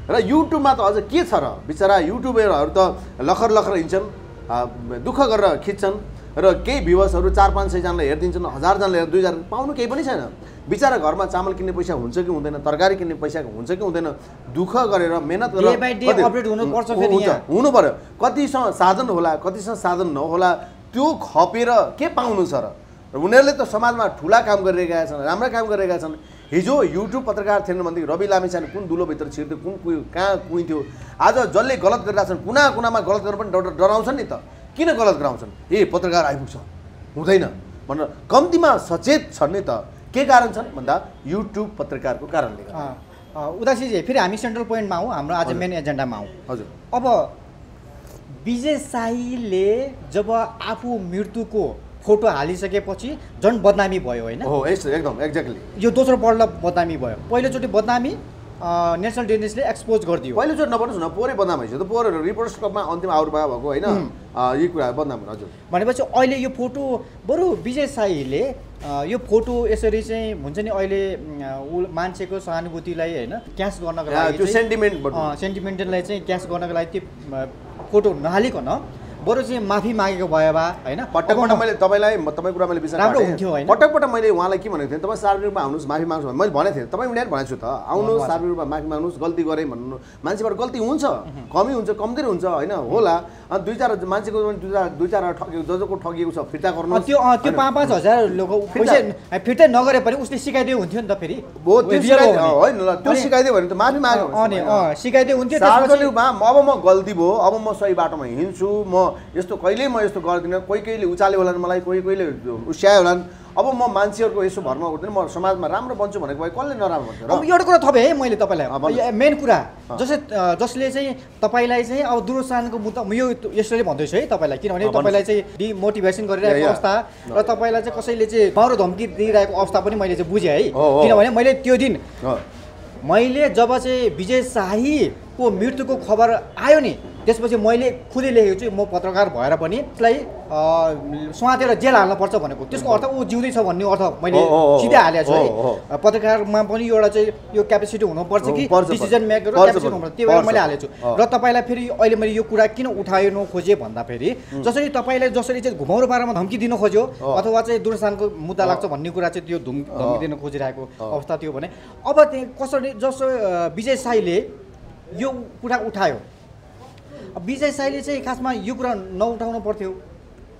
र युट्युबमा त अझ के छ र? बिचरा युट्युबरहरू त लखर लखर हिँड्छन्। दुःख गरेर खिच्छन् र केही भ्युवर्सहरू चार पाँच सयजनालाई हेरिदिन्छन् हजारजनाले हेर दुई हजार पाउनु केही पनि छैन। बिचरा घरमा चामल किन्ने पैसा हुन्छ कि हुँदैन तरकारी किन्ने पैसा हुन्छ कि हुँदैन दुःख गरेर मेहनत गरेर। हुनु पर्यो। कतिसँग साधन होला कतिसँग साधन नहोला त्यो खपेर के पाउनु छ र उनीहरूले त समाजमा ठुला काम गरिरहेका छन् राम्रा काम गरिरहेका छन्। हिजो युट्युब पत्रकार थिएन भनेदेखि रवि लामिछाने कुन दुलोभित्र छिर्थ्यो कुन कुयो कहाँ कुइन्थ्यो? आज जसले गलत गरिरहेछन् कुना कुनामा गलत गरेर पनि डर- डराउँछन् नि त। किन गलत गराउँछन्? ए पत्रकार आइपुग्छ। हुँदैन। भनेर कम्तीमा सचेत छन् नि त। के कारण छन्? भन्दा युट्युब पत्रकारको कारणले
उदासीजी फेरि हामी सेन्ट्रल पोइन्टमा आउँ हाम्रो आज। मेन एजेन्डामा आउँ
हजुर।
अब विजय साईले जब आफू मृत्युको फोटो हालिसकेपछि झन् बदनामी भयो होइन?
एकदम एक्ज्याक्टली
यो दोस्रो पल्ट बदनामी भयो। पहिलोचोटि बदनामी नेसनल डेनिसले एक्सपोज गरिदियो।
पहिलोचोटि नभन्नुहोस् न पोहोरै बदनाम भइसक्यो। पोहोर रिपोर्टर्स कपमा अन्तिम आविर्भाव भएको होइन? यी कुरा बदनाम हजुर।
भनेपछि अहिले यो फोटो बरु विजय साईले अँ, यो फोटो यसरी चाहिँ हुन्छ नि अहिले मान्छेको सहानुभूतिलाई होइन क्यास गर्नको लागि
सेन्टिमेन्ट
सेन्टिमेन्टललाई चाहिँ क्यास गर्नको लागि त्यो फोटो नहालिकन बरु चाहिँ माफी मागेको भयो बा होइन
पटक पटक मैले तपाईँलाई म तपाईँ कुरा मैले विचार
राम्रो। हुन्थ्यो होइन?
पटक पटक मैले उहाँलाई के भनेको थिएँ तपाईँ सार्वजनिक रूपमा आउनुहोस् माफी भने मैले भनेको थिएँ तपाईँ उनीहरू भनेको छु त आउनुहोस्। सार्वजनिक रूपमा माफी माग्नुहोस् गल्ती गरेँ भन्नु मान्छेबाट गल्ती हुन्छ कमी हुन्छ कमजोरी हुन्छ होइन होला अनि दुई चार मान्छेको पनि दुई चार दुई चार ठगेको जो जसको ठगिएको छ फिर्ता
अँ,
गर्नुहोस्
त्यो त्यो? पाँच पाँच हजार लोक फिर्तै नगरे पनि उसले सिकाइदियो हुन्थ्यो नि त फेरि।
होइन ल त्यो सिकाइदियो भने त माफी माग्यो
सिकाइदियो हुन्थ्यो
सार्वजनिक
त्यसपछि
रूपमा अब म गल्ती भयो अब म सही बाटोमा हिँड्छु म यस्तो कहिल्यै म यस्तो गर्दिनँ कोही कोहीले उचाल्यो होलान् मलाई कोही कोहीले उस्यायो होलान् अब म मान्छेहरूको यसो भरमा उठ्दैन म समाजमा राम्रो बन्छु भनेको भए कसले नराम्रो भन्छ
अब एउटा कुरा थपेँ है मैले तपाईँलाई। मेन कुरा जसले अँ, जसले चाहिँ तपाईँलाई चाहिँ अब दुरोसानको मुद्दा म यो यसरी भन्दैछु है तपाईँलाई किनभने। तपाईँलाई चाहिँ डिमोटिभेसन गरिरहेको। अवस्था र तपाईँलाई चाहिँ कसैले चाहिँ मारो धम्की दिइरहेको अवस्था पनि मैले चाहिँ बुझेँ है। किनभने मैले त्यो दिन मैले जब चाहिँ विजय शाहीको मृत्युको खबर आयो नि त्यसपछि मैले खुदै लेखेको छु म पत्रकार भएर पनि अँ, सुहातेर जेल हाल्नुपर्छ भनेको त्यसको अर्थ ऊ जिउँदैछ भन्ने अर्थ मैले सिधै हालेको छु
हो,
पत्रकारमा पनि एउटा चाहिँ यो क्यापेसिटी हुनुपर्छ कि डिसिजन। Maker capacity. हुनुपर्छ त्यो भएर
पर्छ।
मैले हालेको छु। र तपाईँलाई फेरि अहिले मैले यो कुरा किन उठाउनु खोजेँ भन्दाखेरि जसरी तपाईँले जसरी चाहिँ घुमाउरो पारामा धम्की दिन खोज्यो। अथवा चाहिँ दुर्सानको मुद्दा। लाग्छ भन्ने कुरा चाहिँ त्यो धुम। धम्की दिन खोजिरहेको। अवस्था थियो भने अब त्यहाँ कसरी जसो विजय साईले यो कुरा उठायो। अब विजय साईले चाहिँ खासमा यो कुरा नउठाउनु पर्थ्यो।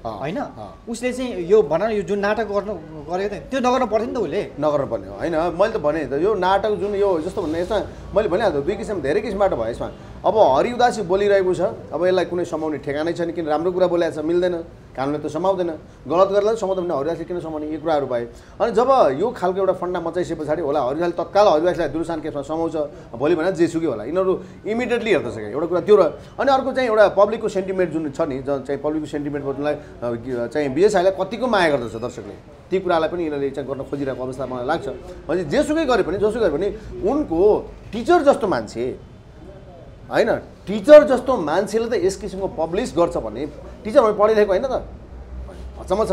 होइन। उसले चाहिँ यो भन यो जुन नाटक गर्नु गरेको थियो त्यो नगर्नु पर्थ्यो नि त उसले।
नगर्नु पर्ने होइन मैले त भने त यो नाटक जुन यो जस्तो भन्ने यसमा मैले भनिहाल्छु दुई किसिम धेरै किसिमबाट भयो यसमा। अब हरि उदासी बोलिरहेको छ। अब यसलाई कुनै समाउने ठेगानै छैन किन राम्रो कुरा बोलिरहेको छ मिल्दैन। कानुनले त समाउँदैन। गलत गरेर समाउँदैन। भने हरिदासले किन समाउने? यी कुराहरू भए। अनि जब यो खालको एउटा फन्डा मचाइसके पछाडि होला हरिदासले तत्काल हरिदासलाई दुर्सान केसमा समाउँछ। भोलि भने जेसुकै होला। यिनीहरू इमिडिएटली हेर्दछ क्या एउटा कुरा त्यो र अनि अर्को चाहिँ एउटा पब्लिकको सेन्टिमेन्ट जुन छ नि चाहिँ पब्लिकको सेन्टिमेन्ट जुनलाई अ, कि- चाहिँ विजय साईलाई कतिको माया गर्दछ दर्शकले? ती कुरालाई पनि यिनीहरूले चाहिँ गर्न खोजिरहेको अवस्था मलाई लाग्छ। भने जेसुकै गरे पनि जोसुकै गरे पनि उनको टिचर जस्तो मान्छे होइन टिचर जस्तो मान्छेले त यस किसिमको पब्लिस गर्छ भने टिचर भने पढिरहेको होइन त। अचम्म छ।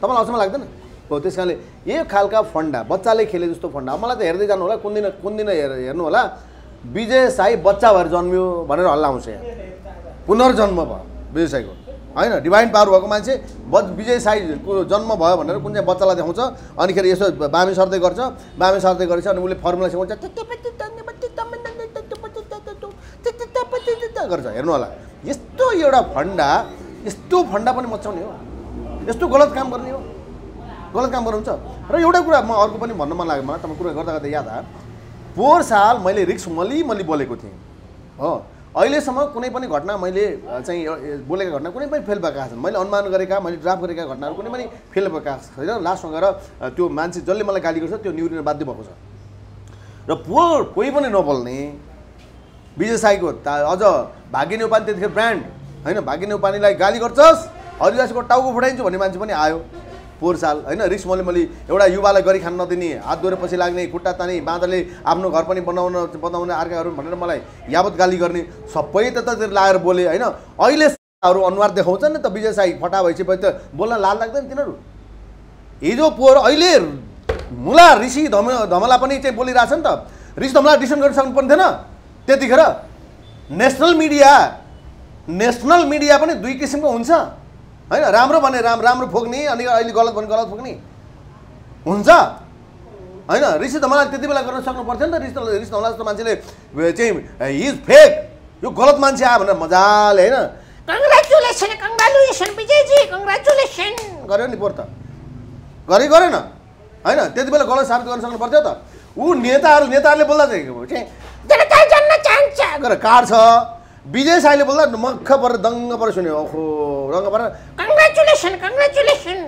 तपाईँलाई अचम्म लाग्दैन? हो त्यस कारणले यो खालका फन्डा बच्चाले खेले जस्तो फन्डा मलाई त हेर्दै जानु होला कुन दिन कुन दिन हेर हेर्नु होला विजय साई बच्चा भएर जन्मियो भनेर हल्ला आउँछ यहाँ। पुनर्जन्म भयो विजय साईको। होइन डिभाइन पावर भएको मान्छे ब विजय साईको जन्म भयो भनेर कुन चाहिँ बच्चालाई देखाउँछ अनिखेरि यसो बामे सर्दै गर्छ बामे सर्दै गरेछ अनि उसले फर्मुला सिकाउँछ गर्छ हेर्नु होला यस्तो एउटा फन्डा यस्तो फन्डा पनि मचाउने हो यस्तो गलत काम गर्ने हो गलत काम गर्नुहुन्छ र एउटा कुरा म अर्को पनि भन्न मन लाग्यो मलाई तपाईँ कुरा गर्दा गर्दा याद आयो पोहोर साल मैले रिक्स मलि मलि बोलेको थिएँ हो अहिलेसम्म कुनै पनि घटना मैले चाहिँ बोलेका घटना कुनै पनि फेल भएका छैन मैले अनुमान गरेका मैले ड्राफ्ट गरेका घटनाहरू कुनै पनि फेल भएका छैन लास्टमा गएर त्यो मान्छे जसले मलाई गाली गर्छ त्यो निहुरिन बाध्य भएको छ र पोहोर कोही पनि नबोल्ने विजय साईको अझ भाग्य नेउपाने त्यतिखेर ब्रान्ड होइन? भाग्य नेउपानेलाई गाली गर्छस् हरिदासको टाउको फुटाइन्छु भन्ने मान्छे पनि आयो। पोहोर साल होइन? रिक्स मैले मैले एउटा युवालाई गरी खान नदिने हात धोएर पछि लाग्ने खुट्टा ताने बाँदरले आफ्नो घर पनि बनाउन बनाउने अर्काहरू भनेर मलाई यावत गाली गर्ने सबै त्यतातिर लागेर बोले होइन? अहिले हरू अनुहार देखाउँछन् नि त विजय साई फटा भइसकेपछि त बोल्न लाज लाग्दैन तिनीहरू। हिजो पोहोर अहिले मुला ऋषि धम धमला पनि चाहिँ बोलिरहेछ नि त। ऋषि धमला डिसिसन गर्न सक्नु पर्ने थिएन। त्यतिखेर नेसनल मिडिया नेसनल मिडिया पनि दुई किसिमको हुन्छ। होइन राम्रो भने राम राम्रो फोक्ने अनि अहिले गलत भने गलत फोक्ने। हुन्छ। होइन ऋषि धमला त्यति बेला गर्न सक्नु पर्थ्यो नि त। ऋषि ऋषि धमला जस्तो मान्छेले चाहिँ हिज फेक यो गलत मान्छे आयो भनेर मजाले होइन।
कङ्ग्रेचुलेसन कङ्ग्रेचुलेसन विजयजी कङ्ग्रेचुलेसन
गर्यो नि पोहोर त। गरे गरेन। होइन त्यति बेला गलत साबित गर्न सक्नु पर्थ्यो त। ऊ नेताहरू नेताहरूले बोल्दा चाहिँ
जनता जान्न चाहन्छ।
गरेर काट्छ विजय साईले बोल्दा मक्ख परेर दङ्ग परेर सुन्यो। ओहो रङ्ग परेर।
कङ्ग्रेचुलेसन कङ्ग्रेचुलेसन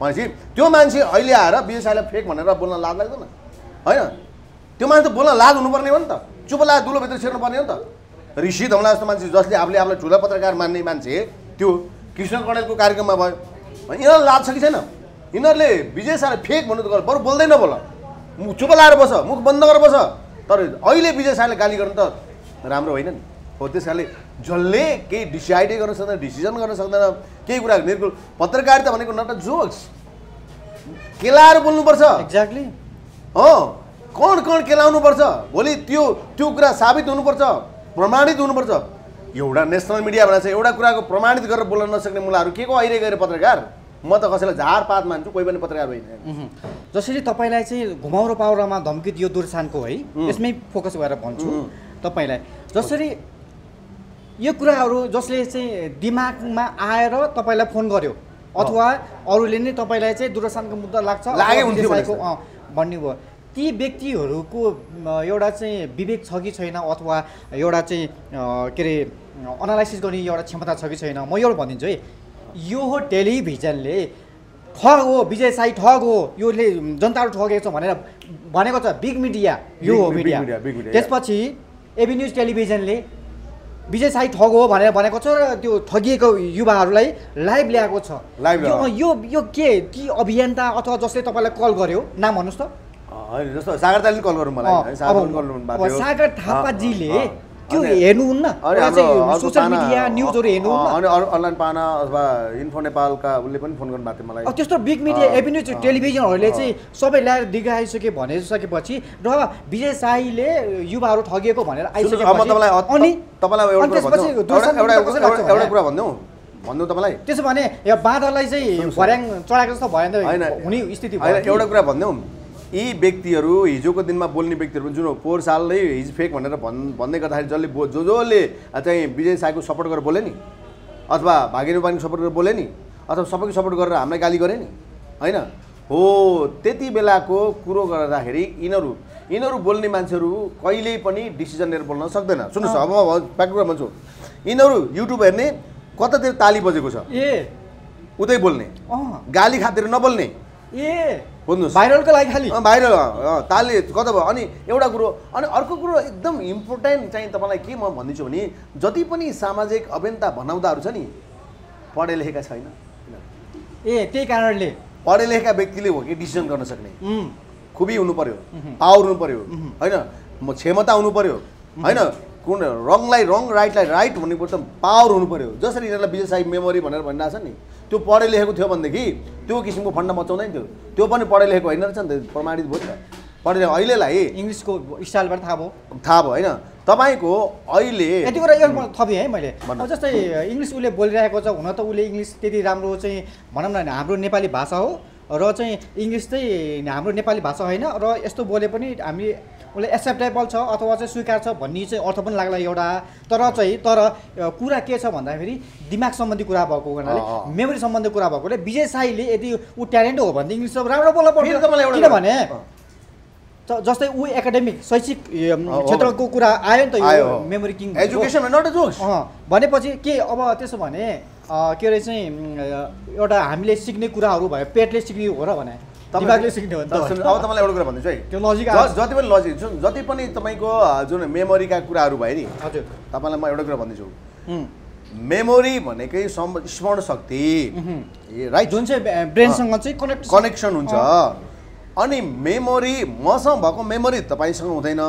भनेपछि त्यो मान्छे अहिले आएर विजय साईलाई फेक भनेर बोल्न लाज लाग्दैन होइन? त्यो मान्छे त बोल्न लाज हुनुपर्ने हो नि त। चुप लाग दुलोभित्र छिर्नुपर्ने हो नि त। ऋषि धमला जस्तो मान्छे जसले आफूले आफूलाई ठुलो पत्रकार मान्ने मान्छे त्यो कृष्ण कणेलको कार्यक्रममा भयो। यिनीहरूलाई लाज छ कि छैन? यिनीहरूले विजय साईलाई फेक भन्नु त गर बरु बोल्दै नबोल मुख चुप लाएर बस मुख बन्द गरेर बस। तर अहिले विजय साईलाई गाली गर्नु त राम्रो होइन नि। हो त्यस कारणले जसले केही डिसाइडै गर्न सक्दैन डिसिजन गर्न सक्दैन केही कुरा निर्कुल पत्रकारिता भनेको नट जोक्स। केलाएर बोल्नुपर्छ।
एक्ज्याक्टली
हो कण कण केलाउनुपर्छ। भोलि त्यो त्यो कुरा साबित हुनुपर्छ प्रमाणित हुनुपर्छ। एउटा नेसनल मिडिया भनेको छ एउटा कुराको प्रमाणित गरेर बोल्न नसक्ने मुलाहरू के को अहिले गएर पत्रकार? म त कसैलाई झारपात मान्छु कोही पनि पत्रकार होइन।
जसरी तपाईँलाई चाहिँ घुमाउरो पाउरोमा धम्की दियो दुर्सानको है यसमै फोकस गरेर भन्छु तपाईँलाई। जसरी यो कुराहरू जसले चाहिँ दिमागमा आएर तपाईँलाई फोन गर्यो अथवा अरूले नै तपाईँलाई चाहिँ दुर्सानको मुद्दा लाग्छ भन्ने भयो। ती व्यक्तिहरूको एउटा चाहिँ विवेक छ कि छैन अथवा एउटा चाहिँ के अरे अनालाइसिस गर्ने एउटा क्षमता छ कि छैन म एउटा भनिदिन्छु है। यो हो टेलिभिजनले ठग हो विजय साई ठग हो योले जनताहरू ठगेको छ भनेर भनेको छ बिग मिडिया यो हो मिडिया। त्यसपछि एबी न्युज टेलिभिजनले विजय साई ठग हो भनेर भनेको छ र त्यो ठगिएको युवाहरूलाई लाइभ ल्याएको छ। यो। यो के कि अभियन्ता अथवा जसले तपाईँलाई कल गर्यो नाम भन्नुहोस् त।
सागर
थापाजीले त्यो हेर्नुहुन्न। न्युजहरू हेर्नुहुन्न।
अनि अनलाइन पाना अथवा इन्फो नेपालका उसले पनि फोन गर्नु भएको थियो मलाई।
त्यस्तो बिग मिडिया एभिन्यू टेलिभिजनहरूले। चाहिँ सबै ल्याएर दिखाइसके भनिसकेपछि र विजय साईले युवाहरू ठगिएको भनेर
एउटा कुरा भनिदिउँ भन्नु। तपाईँलाई।
त्यसो भने यो बाँदरलाई चाहिँ। भर्याङ चढाएको जस्तो भने हुने स्थिति भयो
एउटा? कुरा भनिदिउँ यी व्यक्तिहरू हिजोको दिनमा बोल्ने व्यक्तिहरू पनि जुन पोहोर सालमै हिज फेक भनेर भन् भन्दै गर्दाखेरि जसले बो जो जसले चाहिँ विजय साईको सपोर्ट गरेर बोले नि अथवा भागिनी पानीको सपोर्ट गरेर बोले नि अथवा सबैको सपोर्ट गरेर हामीलाई गाली गरे नि होइन? हो त्यति बेलाको कुरो गर्दाखेरि यिनीहरू यिनीहरू बोल्ने मान्छेहरू कहिल्यै पनि डिसिजन लिएर बोल्न सक्दैन। सुन्नुहोस् अब म ब्याक कुरा भन्छु यिनीहरू युट्युब हेर्ने कतातिर ताली बजेको छ।
ए।
उतै बोल्ने। गाली खातिर नबोल्ने।
ए
बुझ्नुहोस्
भाइरलको लागि खालि?
अँ, तालले कता भयो? अनि एउटा कुरो अनि अर्को कुरो एकदम इम्पोर्टेन्ट चाहिँ तपाईँलाई के म भनिदिन्छु भने जति पनि सामाजिक अभियन्ता भनाउँदाहरू छ नि पढे लेखेका छैन।
ए त्यही कारणले।
पढे लेखेका व्यक्तिले हो कि डिसिजन गर्न सक्ने। खुबी हुनु पर्यो पावर हुनु पर्यो होइन? म क्षमता हुनु पर्यो होइन? कुन रङलाई रङ राइटलाई राइट भन्ने कुरो त पावर हुनु पर्यो। जसरी यिनीहरूलाई विजय साई मेमोरी भनेर भनिरहेको छ नि त्यो पढे लेखेको थियो भनेदेखि त्यो किसिमको फन्डा मचाउँदैन थियो। त्यो पनि पढे लेखेको होइन रहेछ नि त प्रमाणित भयो नि त। पढे लेखेको अहिलेलाई
इङ्ग्लिसको स्टाइलबाट थाहा भयो।
थाहा भयो होइन? तपाईँको अहिले
यति कुरा म थपेँ है मैले। जस्तै इङ्ग्लिस उसले बोलिरहेको छ हुन त उसले इङ्ग्लिस त्यति राम्रो चाहिँ भनौँ न हाम्रो नेपाली भाषा हो। र चाहिँ इङ्ग्लिस चाहिँ हाम्रो नेपाली भाषा होइन। र यस्तो बोले पनि हामी उसले एक्सेप्टेबल छ अथवा चाहिँ स्वीकार छ भन्ने चाहिँ अर्थ पनि लाग्ला एउटा। तर चाहिँ तर कुरा के छ भन्दाखेरि दिमाग सम्बन्धी कुरा भएको हुनाले। मेमोरी सम्बन्धी कुरा भएकोले विजय साईले यदि ऊ ट्यालेन्ट हो भने इङ्ग्लिस राम्रो बोल्न पर्छ किनभने जस्तै ऊ एकाडेमिक शैक्षिक। क्षेत्रको कुरा आयो नि त यो मेमोरी किङ भनेपछि के अब त्यसो भने के अरे चाहिँ एउटा हामीले सिक्ने कुराहरू भयो पेटले सिक्ने हो र भने। दिमागले सिक्ने हो नि
अब तपाईँलाई एउटा कुरा भन्दैछु है।
त्यो लजिक।
जति पनि लजिक जुन जति पनि तपाईँको जुन मेमोरीका कुराहरू भयो नि
हजुर।
तपाईँलाई म एउटा कुरा भन्दैछु। मेमोरी भनेकै सम स्मरण शक्ति राइट
जुन चाहिँ ब्रेनसँग चाहिँ कनेक्ट
कनेक्सन हुन्छ। अनि मेमोरी मसँग भएको मेमोरी तपाईँसँग हुँदैन।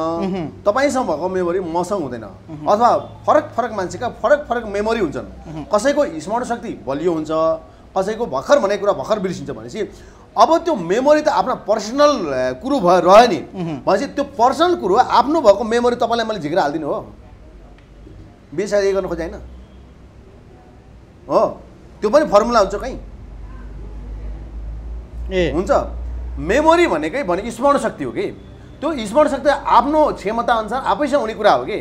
तपाईँसँग भएको मेमोरी मसँग हुँदैन। अथवा फरक फरक मान्छेका फरक फरक मेमोरी हुन्छन्। कसैको स्मरण शक्ति बलियो हुन्छ कसैको भर्खर भनेको कुरा भर्खर बिर्सिन्छ भनेपछि अब त्यो मेमोरी त आफ्नो पर्सनल कुरो भयो रह्यो नि। भनेपछि त्यो पर्सनल कुरो आफ्नो भएको मेमोरी तपाईँलाई मैले झिकेर हालिदिनु हो। बिर्साइ गर्न खोजेँ होइन। हो? त्यो पनि फर्मुला हुन्छ कहीँ?
ए।
हुन्छ। मेमोरी भनेकै भने स्मरण शक्ति हो कि? त्यो स्मरण शक्ति आफ्नो क्षमता अनुसार आफैसँग हुने कुरा हो कि?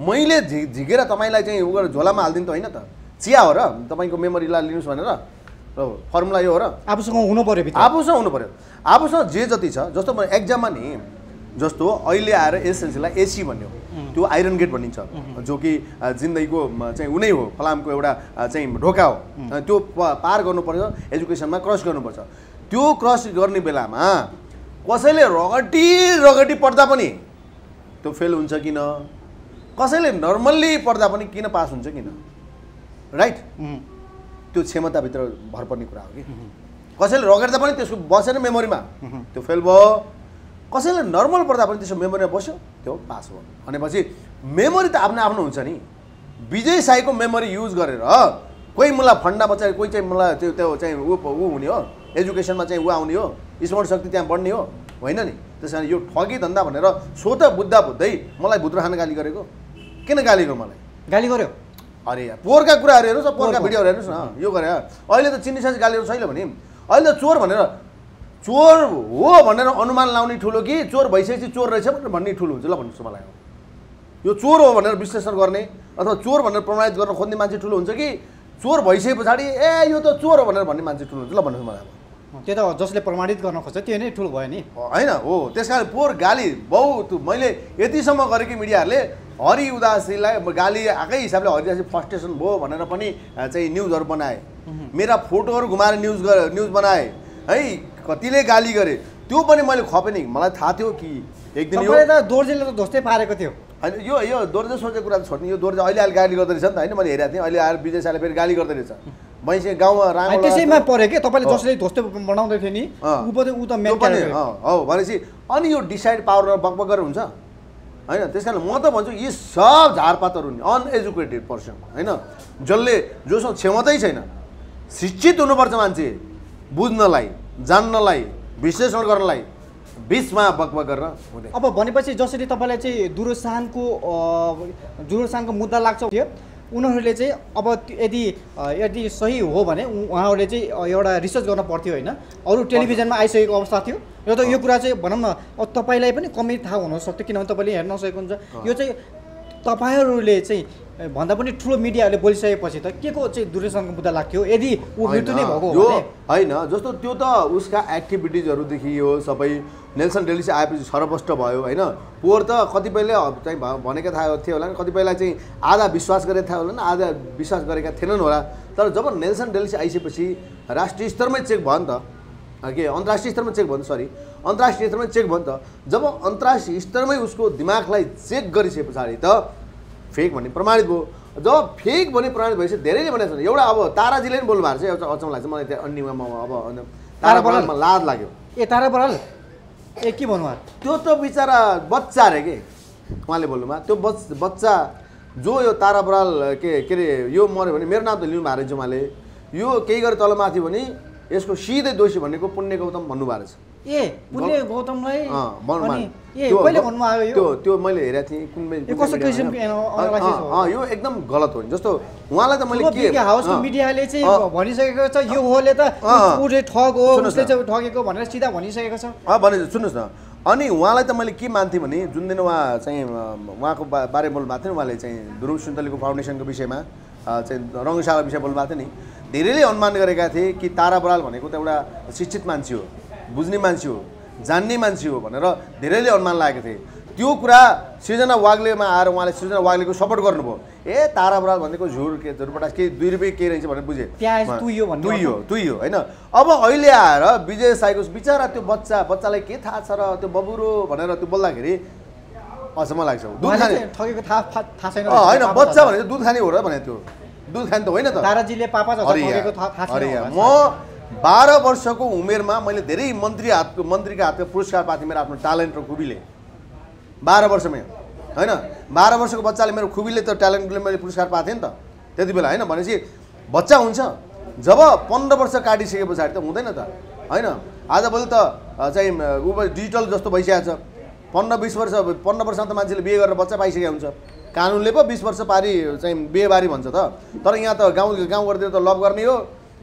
मैले झि झिकेर तपाईँलाई चाहिँ उ गरेर झोलामा हालिदिनु त होइन त। चिया हो र तपाईँको मेमोरीलाई लिनुहोस् भनेर। फर्मुला यो हो र।
आफूसँग हुनु भित्र।
आफूसँग हुनु पऱ्यो आफूसँग जे जति छ जस्तो म एक्जाममा नि जस्तो अहिले आएर एसएलसीलाई एसी भन्यो। त्यो आइरन गेट भनिन्छ। जो कि जिन्दगीको चाहिँ उनै हो। फलामको एउटा चाहिँ ढोका हो। त्यो पार गर्नुपर्छ एजुकेसनमा क्रस गर्नुपर्छ। त्यो क्रस गर्ने बेलामा कसैले रगटी रगटी पढ्दा पनि त्यो फेल हुन्छ किन? कसैले नर्मल्ली पढ्दा पनि किन पास हुन्छ किन? राइट त्यो क्षमताभित्र भर पर्ने कुरा हो कि? कसैले रगड्दा पनि त्यसको बसेन मेमोरीमा। त्यो फेल भयो। कसैले नर्मल पढ्दा पनि त्यसको मेमोरीमा बस्यो। त्यो पास भयो। भनेपछि मेमोरी त आफ्नो आफ्नो हुन्छ नि। विजय साईको मेमोरी युज गरेर कोही मलाई फन्डा बचाएर कोही चाहिँ मलाई त्यो त्यो चाहिँ ऊ ऊ हुने हो। एजुकेसनमा चाहिँ ऊ आउने हो। स्मरण शक्ति त्यहाँ बढ्ने हो। होइन नि? त्यस कारण यो ठगी धन्दा भनेर स्वत बुझ्दा बुझ्दै मलाई भुत्रो खान गाली गरेको। किन गाली गर्यो मलाई?
गाली गर्यो?
अरे पोहोरका कुराहरू हेर्नुहोस् न पोहोरका। भिडियोहरू हेर्नुहोस् न। यो गरे अहिले त चिन्ने साँझ गालीहरू छैन भने। अहिले त चोर भनेर चोर हो भनेर अनुमान लाउने ठुलो कि? चोर भइसकेपछि चोर रहेछ भनेर भन्ने ठुलो हुन्छ। ल भन्नुहोस् मलाई यो चोर हो भनेर विश्लेषण गर्ने अथवा चोर भनेर प्रमाणित गर्न खोज्ने मान्छे ठुलो हुन्छ कि? चोर भइसके पछाडि ए यो त चोर हो भनेर भन्ने मान्छे ठुलो हुन्छ। ल भन्नुहोस् मलाई अब।
त्यो त जसले प्रमाणित गर्न खोज्छ त्यो नै ठुलो भयो नि।
होइन हो। त्यस कारण पोहोर गाली बहुत मैले यतिसम्म गरेँ कि मिडियाहरूले हरि उदासीलाई गाली आएकै हिसाबले हरि उदासी फ्रस्ट्रेसन भयो भनेर पनि चाहिँ न्युजहरू बनाए। मेरा फोटोहरू घुमाएर न्युज गर न्युज बनाए। है कतिले गाली गरे। त्यो पनि मैले खपेँ नि। मलाई थाहा थियो कि एक दिन
त दोर्जेले त ध्वस्तै पारेको थियो।
होइन यो यो दोर्जे सोचेको कुरा त छोड्ने यो दोर्जे अहिले अहिले गाली गर्दो रहेछ नि त। होइन मैले हेरेको थिएँ। अहिले आएर विजय शाहले फेरि गाली गर्दो रहेछ। मैले गाउँमा राङ्गो
त्यसैमा पऱ्यो कि? तपाईँले। जसले ध्वस्तै बनाउँदै थियो नि। ऊ पनि ऊ त
हो भनेपछि अनि यो डिसाइड पावर बकबक गरेर हुन्छ? होइन त्यस कारण म त भन्छु यी सब झारपातहरू नि अनएजुकेटेड पर्सन होइन? जसले जोसँग क्षमतै छैन शिक्षित हुनुपर्छ मान्छे बुझ्नलाई जान्नलाई विश्लेषण गर्नलाई बिचमा बकबक गरेर हुँदैन।
अब भनेपछि जसरी तपाईँलाई चाहिँ दुरोसानको दुरोसानको मुद्दा लाग्छ थियो उनीहरूले चाहिँ अब यदि यदि सही हो भने उहाँहरूले चाहिँ एउटा रिसर्च गर्न पर्थ्यो होइन? अरू टेलिभिजनमा आइसकेको अवस्था थियो। र त यो कुरा चाहिँ भनौँ न अब तपाईँलाई पनि कमै थाहा हुनसक्थ्यो किनभने तपाईँले हेर्न नसकेको हुन्छ। यो चाहिँ तपाईँहरूले चाहिँ भन्दा पनि ठुलो मिडियाहरूले बोलिसकेपछि त के को चाहिँ दुरोसानको मुद्दा लाग्थ्यो? यदि ऊ मृत्यु नै भएको हो
होइन जस्तो त्यो त उसका एक्टिभिटिजहरूदेखि यो सबै नेल्सन डेलिसी आएपछि छरपष्ट भयो होइन। पोहोर त कतिपयले चाहिँ भनेका थाहा थियो होला नि कतिपयलाई चाहिँ आधा विश्वास गरेका थाहा होला नि आधा विश्वास गरेका थिएनन् होला। तर जब नेल्सन डेलिसी आइसकेपछि राष्ट्रिय स्तरमै चेक भयो नि त के अन्तर्राष्ट्रिय स्तरमा चेक भयो नि सरी अन्तर्राष्ट्रिय स्तरमा चेक भयो नि त जब अन्तर्राष्ट्रिय स्तरमै उसको दिमागलाई चेक गरिसके पछाडि त फेक भन्ने प्रमाणित भयो। जब फेक भन्ने प्रमाणित भएपछि धेरैले भनेको छ एउटा अब ताराजीले पनि बोल्नु भएको छ एउटा अचम्म लाग्छ। मलाई त्यहाँ अन्यमा म अब तारा
तारा बराल?
बरालमा लाज लाग्यो।
ए तारा बराल ए के भन्नु भएको
त्यो त बिचरा बच्चा अरे के? उहाँले भन्नुभयो त्यो बच बच्चा जो यो तारा बराल के के अरे यो मऱ्यो भने मेरो नाम त लिनु भएको रहेछ उहाँले। यो केही गरे तल माथि भने यसको सिधै दोषी भनेको पुण्य गौतम भन्नुभएको रहेछ
ए पुण्य गौतमलाई
त्यो- त्यो मैले हेरेको थिएँ कुन
यो
एकदम गलत हो। जस्तो उहाँलाई त मैले के
मिडियाले चाहिँ भनिसकेको छ यो होले त ठग हो ठगेको भनेर सिधा भनिसकेको छ।
भने सुन्नुहोस् न। अनि उहाँलाई त मैले के मान्थेँ भने जुन दिन उहाँ चाहिँ उहाँको बा बारेमा बोल्नु भएको थियो नि उहाँले चाहिँ ध्रुव सुन्तलीको फाउन्डेसनको विषयमा चाहिँ रङ्गशाला विषय बोल्नु भएको थियो नि धेरैले अनुमान गरेका थिए कि तारा बराल भनेको त एउटा शिक्षित मान्छे हो बुझ्ने मान्छे हो जान्ने मान्छे हो भनेर धेरैले अनुमान लागेको थिए। त्यो कुरा सृजना वाग्लेमा आएर उहाँले सृजना वाग्लेको सपोर्ट गर्नुभयो। ए तारा बराल भनेको झुर के झुरपटास के दुई रुपियाँ के रहेछ भनेर बुझेँ।
तुइयो भन्ने
तुइयो तुइयो होइन? अब अहिले आएर विजय साईको बिचरा त्यो बच्चा बच्चालाई के थाहा छ र त्यो बबुरो भनेर त्यो बोल्दाखेरि अचम्म लाग्छ। दुध खाने। होइन बच्चा। भनेको दुध खाने हो र भने त्यो। दुध खाने त होइन त।
दादाजीले पापा।
म बाह्र वर्षको उमेरमा मैले धेरै मन्त्री हातको मन्त्रीका हातको पुरस्कार पाएको थिएँ मेरो आफ्नो ट्यालेन्ट र खुबीले। बाह्र वर्षमै होइन? बाह्र वर्षको बच्चाले मेरो खुबीले त ट्यालेन्टले मैले पुरस्कार पाएको थिएँ नि त। त्यति बेला होइन भनेपछि बच्चा हुन्छ। जब पन्ध्र वर्ष काटिसके पछाडि त हुँदैन त। होइन? आजभोलि त चाहिँ ऊ डिजिटल जस्तो भइसकेको छ। पन्ध्र बिस वर्ष पन्ध्र वर्षमा त मान्छेले बिहे गरेर बच्चा पाइसकेको हुन्छ। कानुनले पो बिस वर्ष पारी चाहिँ बिहेबारी भन्छ त। तर यहाँ त गाउँ गाउँ गर्दै त लभ गर्ने हो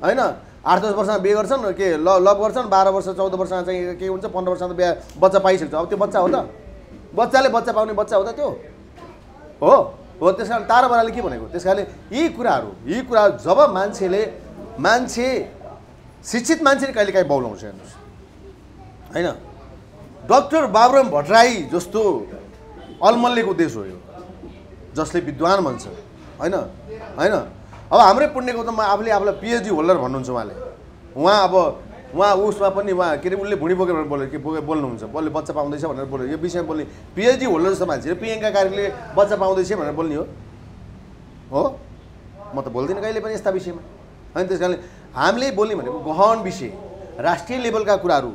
होइन? आठ दस वर्षमा बिहे गर्छन् के ल लभ गर्छन् बाह्र वर्ष चौध वर्षमा चाहिँ के हुन्छ पन्ध्र वर्षमा त बिहा बच्चा पाइसक्छ। अब त्यो बच्चा हो त। बच्चाले बच्चा पाउने बच्चा हो त त्यो। हो? हो त्यस कारण तारा बराले के भनेको? त्यस कारणले यी कुराहरू यी कुराहरू जब मान्छेले मान्छे शिक्षित मान्छेले कहिले काहीँ बौलाउँछ हेर्नुहोस्। होइन? डक्टर बाबुराम भट्टराई जस्तो अलमल्लेको देश हो यो। जसले विद्वान भन्छ। होइन? होइन? अब हाम्रै पुण्य गौतममा आफूले आफूलाई पिएचडी होल्डर भन्नुहुन्छ उहाँले। उहाँ अब उहाँ उसमा पनि उहाँ के अरे उसले भुँडी बोकेर बोले के बोके बोल्नुहुन्छ। बोल्ने बच्चा पाउँदैछ भनेर बोल्यो। यो विषयमा बोल्ने पिएचडी होल्डर जस्तो मान्छे प्रियङ्का कार्कीले बच्चा पाउँदैछ भनेर बोल्ने हो। हो? म त बोल्दिनँ कहिले पनि यस्ता विषयमा। होइन त्यस कारणले हामीले बोल्ने भनेको गहन विषय राष्ट्रिय लेभलका कुराहरू।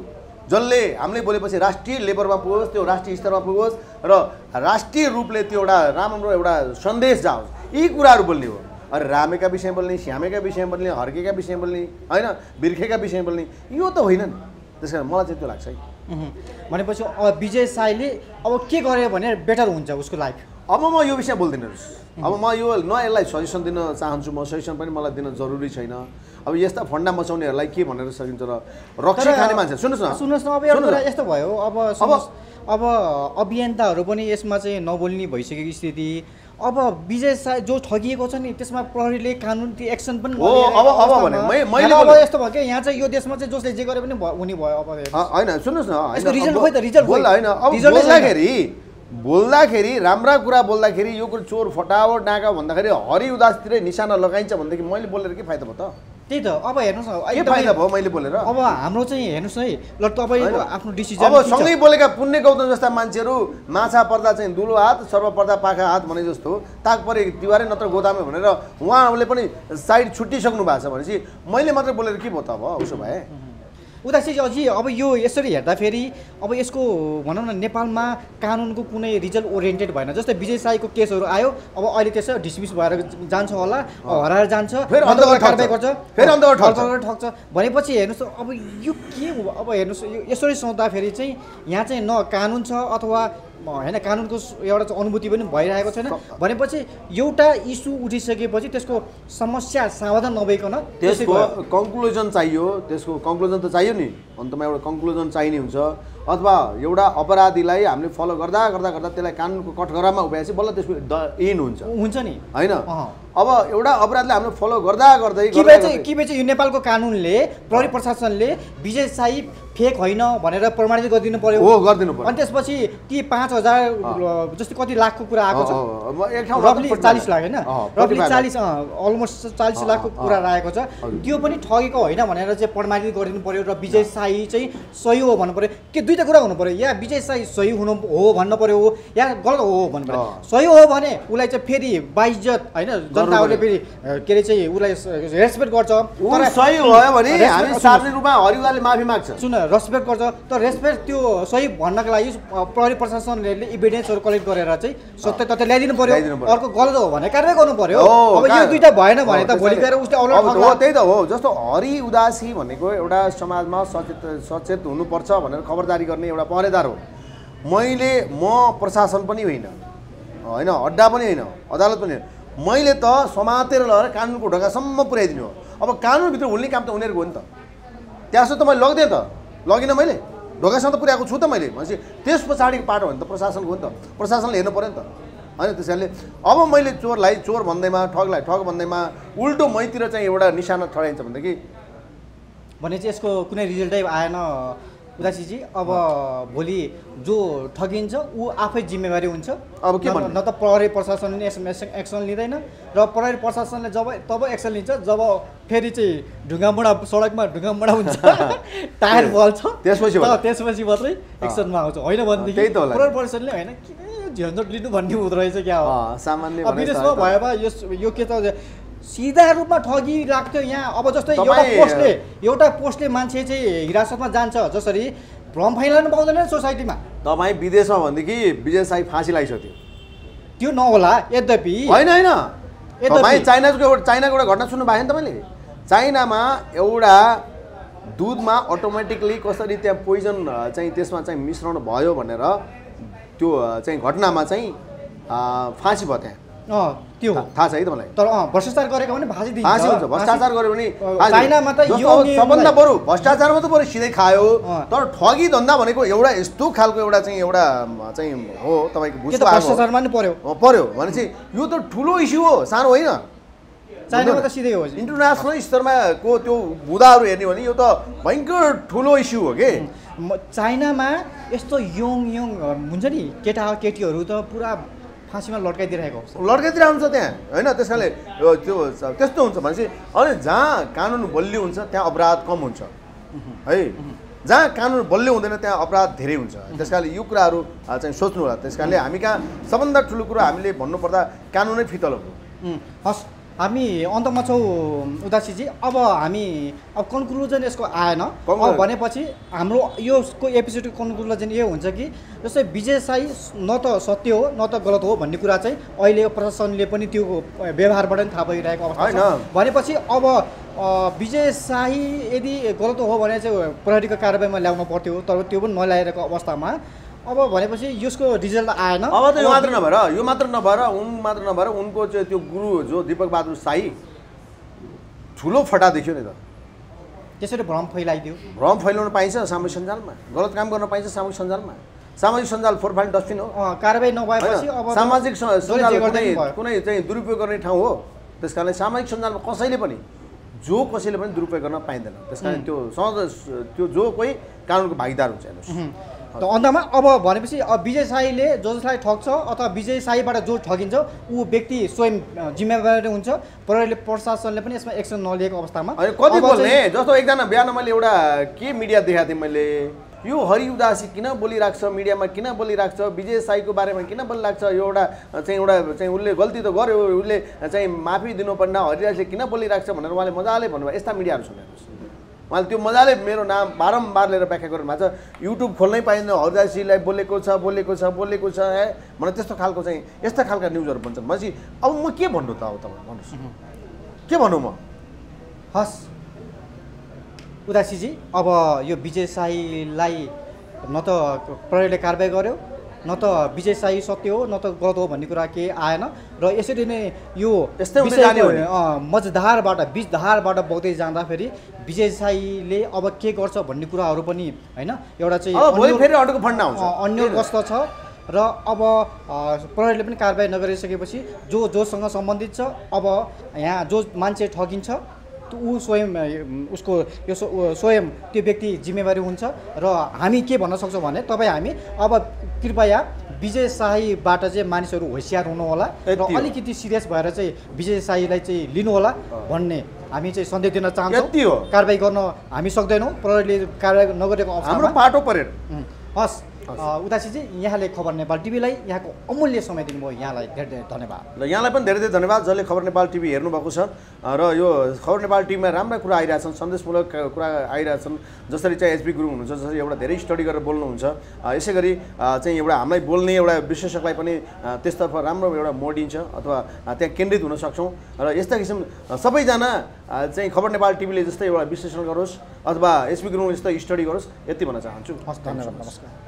जसले हामीले बोलेपछि राष्ट्रिय लेभलमा पुगोस् त्यो राष्ट्रिय स्तरमा पुगोस् र राष्ट्रिय रूपले त्यो एउटा राम्रो एउटा सन्देश जाओस् यी कुराहरू बोल्ने हो। अरे रामेका विषयमा बोल्ने श्यामेका विषयमा बोल्ने हर्केका विषयमा बोल्ने होइन बिर्खेका विषयमा बोल्ने यो त होइन नि त्यस कारण मलाई चाहिँ त्यो लाग्छ है।
भनेपछि अब विजय साईले अब के गर्यो भने बेटर हुन्छ उसको लाइफ?
अब म यो विषय बोल्दिनँ। अब म यो न यसलाई सजेसन दिन चाहन्छु म सजेसन पनि मलाई दिन जरुरी छैन। अब यस्ता फन्डा मचाउनेहरूलाई के भनेर सकिन्छ र रक्सी खाने मान्छे सुन्नुहोस् न।
सुन्नुहोस् न अब एउटा। यस्तो भयो। अब सुन्नुहोस्, अब अभियन्ताहरू पनि यसमा चाहिँ नबोल्ने भइसकेको स्थिति। अब विजय साई जो ठगिएको छ नि त्यसमा प्रहरीले कानुन एक्सन पनि
अब- अब
अब। यस्तो भयो कि यहाँ चाहिँ यो देशमा चाहिँ जसले जे गरे पनि हुने भयो अब
होइन सुन्नुहोस् न
यसको रिजल्ट
अब
खोइ त, रिजल्ट
होइन अब। बोल्दाखेरि बोल्दाखेरि राम्रा कुरा बोल्दाखेरि यो कुरो चोर फटावट डाका भन्दाखेरि हरि उदासतिरै निशाना लगाइन्छ भनेदेखि मैले बोलेर के फाइदा भयो त?
त्यही त अब हेर्नुहोस् न
फाइदा भयो मैले बोलेर?
अब हाम्रो चाहिँ हेर्नुहोस् है ल तपाईँको? आफ्नो डिसिजन
अब सँगै बोलेका पुण्य गौतम जस्ता मान्छेहरू माछा पर्दा चाहिँ दुलो हात सर्व पर्दा पाखा हात भने जस्तो ताक परे तिहारै नत्र गोदामे भनेर उहाँहरूले पनि साइड छुट्टिसक्नु भएको छ भनेपछि मैले मात्रै बोलेर के भयो त अब उसो भए?
उता चाहिँ अझै अब यो यसरी हेर्दाखेरि अब यसको भनौँ न नेपालमा कानुनको कुनै रिजल्ट ओरिएन्टेड भएन। जस्तै विजय साईको केसहरू आयो अब अहिले त्यसो डिसमिस भएर जान्छ होला हराएर जान्छ
ठग्छ।
गर्छ। भनेपछि हेर्नुहोस् अब यो के हो? अब हेर्नुहोस् यो यसरी सोच्दाखेरि चाहिँ यहाँ चाहिँ न कानुन छ अथवा होइन कानुनको एउटा चाहिँ अनुभूति पनि भइरहेको छैन। भनेपछि एउटा इस्यु उठिसकेपछि त्यसको समस्या समाधान नभइकन त्यसै
त्यसको। कन्क्लुजन चाहियो त्यसको कन्क्लुजन त चाहियो नि। अन्तमा एउटा कन्क्लुजन चाहिने हुन्छ। अथवा एउटा अपराधीलाई हामीले फलो गर्दा गर्दा गर्दा त्यसलाई कानुनको कठघरामा उभ्याएपछि बल्ल त्यसको द एन हुन्छ।
हुन्छ नि।
होइन। अब एउटा अपराधलाई हामीले फलो गर्दा गर्दै
कि चाहिँ चाहिँ यो नेपालको कानुनले प्रहरी प्रशासनले विजय साई फेक होइन भनेर प्रमाणित गरिदिनु पर्यो।
हो गरिदिनु पर्यो।
अनि त्यसपछि ती पाँच हजार जस्तै कति लाखको कुरा आएको छ। रफली चालिस लाख होइन? रफली
45
चालिस अलमोस्ट चालिस लाखको कुरा। राखेको छ। त्यो पनि ठगेको होइन भनेर चाहिँ प्रमाणित गरिदिनु पर्यो र विजय साई चाहिँ सही हो भन्नु पर्यो। के दुईवटा कुरा हुनु पर्यो? या विजय साई सही हुनु हो भन्नु पर्यो? या गलत हो भन्नु पर्यो। सही हो भने उसलाई चाहिँ फेरि बाइज्जत होइन जनताहरूले फेरि के अरे चाहिँ उसलाई रेस्पेक्ट गर्छ।
सही भयो भने हामी। सार्वजनिक रूपमा हरिवाले माफी माग्छ।
सुन रेस्पेक्ट गर्छ। तर रेस्पेक्ट त्यो सही भन्नको लागि प्रहरी प्रशासनले इभिडेन्सहरू कलेक्ट गरेर चाहिँ सत्य तथ्य ल्याइदिनु पर्यो। अर्को गलत हो भने कारवाही गर्नु पर्यो अब यो दुइटा भएन भने त भोलि गएर उसले
हो। त्यही त हो। जस्तो हरि उदासी भनेको एउटा समाजमा सचेत सचेत हुनुपर्छ भनेर खबरदारी गर्ने एउटा पहरेदार हो। मैले म प्रशासन पनि होइन। होइन अड्डा पनि होइन अदालत पनि होइन। मैले त समातेर लगेर कानुनको ढोकासम्म पुर्याइदिनु हो। अब कानुनभित्र हुल्ने काम त उनीहरूको हो नि त। त्यहाँसम्म त मैले लगिदिएँ त। लगिनँ मैले। ढोकासम्म त पुर्याएको छु त मैले। भनेपछि त्यस पछाडिको पाटो भने त प्रशासनको हो नि त। प्रशासनले हेर्नु पऱ्यो नि त। होइन त्यस कारणले अब मैले चोरलाई चोर भन्दैमा ठगलाई ठग भन्दैमा उल्टो मैतिर चाहिँ एउटा निशाना ठडाइन्छ भनेदेखि
भने चाहिँ यसको कुनै रिजल्टै आएन। उदासीजी अब भोलि जो ठगिन्छ ऊ आफै जिम्मेवारी हुन्छ
अब के
न-
भन्नु?
न त प्रहरी प्रशासनले यसमा एक्स- एक्सन लिँदैन र प्रहरी प्रशासनले जब तब एक्सन लिन्छ जब फेरि चाहिँ ढुङ्गामुढा सडकमा ढुङ्गामुढा हुन्छ टायर बल्छ
त्यसपछि।
त्यसपछि मात्रै एक्सनमा आउँछ होइन भनेदेखि। प्रहरी प्रशासनले होइन किन झन्झट लिनु भन्ने हुँदो रहेछ क्या
सामान्य
विदेशमा यस यो के त सिधा रूपमा ठगी लाग्थ्यो यहाँ। अब जस्तै एउटा पोस्टले एउटा पोस्टले मान्छे चाहिँ हिरासतमा जान्छ जसरी भ्रम फैलाउनु पाउँदैन सोसाइटीमा।
तपाईँ विदेशमा भनेदेखि विजय साई फाँसी लगाइसक्यो
त्यो नहोला यद्यपि।
होइन होइन। तपाईँ चाइनाको एउटा चाइनाको एउटा घटना सुन्नु भएको नि तपाईँले? चाइनामा एउटा दुधमा अटोमेटिकली कसरी त्यहाँ पोइजन चाहिँ त्यसमा चाहिँ मिश्रण भयो भनेर त्यो चाहिँ घटनामा चाहिँ फाँसी भयो त्यहाँ।
त्यो
थाहा छ है तपाईँलाई?
तर भ्रष्टाचार गरेको भने फाँसी दिन्छ।
फाँसी हुन्छ भ्रष्टाचार गऱ्यो भने।
चाइनामा त यो
सबभन्दा बरु भ्रष्टाचारमा त बरु सिधै खायो। तर ठगी धन्दा भनेको एउटा यस्तो खालको एउटा चाहिँ एउटा चाहिँ हो तपाईँको।
भ्रष्टाचारमा नि पर्यो।
पर्यो। भनेपछि यो त ठुलो इस्यु हो सानो होइन।
चाइनामा त सिधै हो
इन्टरनेसनल स्तरमा को त्यो बुदाहरू हेर्ने भने यो त भयङ्कर ठुलो इस्यु हो कि?
चाइनामा यस्तो यङ यङ हुन्छ नि केटा केटीहरू त पुरा फाँसीमा लड्काइदिइरहेको हुन्छ।
लड्कैतिर हुन्छ त्यहाँ। होइन त्यस कारणले त्यो त्यस्तो हुन्छ भनेपछि अनि जहाँ कानुन बलियो हुन्छ त्यहाँ अपराध कम हुन्छ। है? जहाँ कानुन बलियो हुँदैन त्यहाँ अपराध धेरै हुन्छ। त्यस कारणले यो कुराहरू चाहिँ सोच्नु होला त्यस कारणले हामी कहाँ सबभन्दा ठुलो कुरो हामीले भन्नुपर्दा कानुनै फितलो हो।
हस्। हामी अन्तमा छौँ उदासीजी। अब हामी अब कन्क्लुजन यसको आएन। भनेपछि हाम्रो यसको एपिसोडको कन्क्लुजन यो हुन्छ कि जस्तै विजय साई न त सत्य हो न त गलत हो भन्ने कुरा चाहिँ अहिले प्रशासनले पनि त्यो व्यवहारबाट पनि थाहा पाइरहेको अवस्था। भनेपछि अब विजय साई यदि गलत हो भने चाहिँ प्रहरीको कारवाहीमा ल्याउनु पर्थ्यो तर त्यो पनि नल्याएको अवस्थामा अब भनेपछि यसको रिजल्ट आएन।
अब त यो मात्र नभएर यो मात्र नभएर उन मात्र नभएर उनको चाहिँ त्यो गुरु जो दिपक बहादुर साई ठुलो फटा देखियो नि त।
त्यसरी भ्रम फैलाइदियो।
भ्रम फैलाउन पाइन्छ सामाजिक सञ्जालमा। गलत काम गर्न पाइन्छ सामाजिक सञ्जालमा। सामाजिक सञ्जाल फोर फाइल डस्टबिन हो।
कारवाही नभएपछि? अब
सामाजिक सञ्जाल कुनै चाहिँ दुरुपयोग गर्ने ठाउँ हो। त्यस कारणले सामाजिक सञ्जालमा कसैले पनि जो कसैले पनि दुरुपयोग गर्न पाइँदैन। त्यस कारण त्यो सहज त्यो जो कोही कानुनको भागीदार हुन्छ हेर्नुहोस्।
त अन्तमा अब भनेपछि अब विजय साईले जो जसलाई ठग्छ अथवा विजय साईबाट जो ठगिन्छ ऊ व्यक्ति स्वयं जिम्मेवारी हुन्छ। प्रहरीले प्रशासनले पनि यसमा एक्सन नलिएको अवस्थामा।
कति बोल्ने? जस्तो एकजना बिहान मैले एउटा के मिडिया देखाएको थिएँ मैले? यो हरि उदासी किन बोलिरहेको छ मिडियामा किन बोलिरहेको छ विजय साईको बारेमा किन बोलिरहेको छ यो एउटा चाहिँ एउटा चाहिँ उसले गल्ती त गर्यो उसले चाहिँ माफी दिनुपर्ने हरिदासले किन बोलिरहेको छ भनेर उहाँले मजाले भन्नुभयो। यस्ता मिडियाहरू सुन्नुहोस् उहाँले त्यो मजाले मेरो नाम बारम्बार लिएर व्याख्या गर्नु भएको छ। युट्युब खोल्नै पाइँदैन हरिदासजीलाई बोलेको छ बोलेको छ बोलेको छ है? मलाई त्यस्तो खालको चाहिँ यस्ता खालका न्युजहरू भन्छन् भनेपछि अब म के भन्नु त अब तपाईँ? भन्नुहोस्। के भनौँ म?
हस्। उदासीजी अब यो विजय साईलाई न त प्रहरीले कारवाही गर्यो न त विजय साई सत्य हो न त गलत हो भन्ने कुरा केही आएन। र यसरी नै यो
यस्तै
मझधारबाट बिचधारबाट बग्दै जाँदाखेरि विजय साईले अब के गर्छ भन्ने कुराहरू पनि होइन एउटा चाहिँ अन्य- कस्तो छ। र अब प्रहरीले पनि कारवाही नगरिसकेपछि जो जोसँग सम्बन्धित छ अब यहाँ जो मान्छे ठगिन्छ ऊ स्वयं उसको यो स्वयं त्यो व्यक्ति जिम्मेवारी हुन्छ। र हामी के भन्न सक्छौँ भने तपाईँ हामी अब कृपया विजय साईबाट चाहिँ मानिसहरू होसियार हुनु होला र। अलिकति सिरियस भएर चाहिँ विजय साईलाई चाहिँ लिनु होला भन्ने हामी चाहिँ सन्देश दिन चाहन्छौँ। कारवाही गर्न हामी सक्दैनौँ प्रहरीले कारवाही नगरेको
हाम्रो पाटो परेर।
उम्, हस् उदासीजी यहाँले खबर नेपाल टिभीलाई यहाँको अमूल्य समय दिनुभयो। यहाँलाई धेरै धेरै धन्यवाद।
ल यहाँलाई पनि धेरै धेरै धन्यवाद जसले खबर नेपाल टिभी हेर्नुभएको छ। र यो खबर नेपाल टिभीमा राम्रा कुरा आइरहेछन् सन्देशमूलक कुरा आइरहेछन् जसरी चाहिँ एचपी गुरुङ हुनुहुन्छ जसरी एउटा धेरै स्टडी गरेर बोल्नुहुन्छ। यसै गरी चाहिँ एउटा हामीलाई बोल्ने एउटा विश्लेषकलाई पनि त्यसतर्फ राम्रो एउटा मोडिन्छ अथवा त्यहाँ केन्द्रित हुन सक्छौँ। र यस्ता किसिम सबैजना चाहिँ खबर नेपाल टिभीले जस्तै एउटा विश्लेषण गरोस् अथवा एचपी गुरुङ जस्तै स्टडी गरोस् यति भन्न चाहन्छु।
हस् धन्यवाद नमस्कार।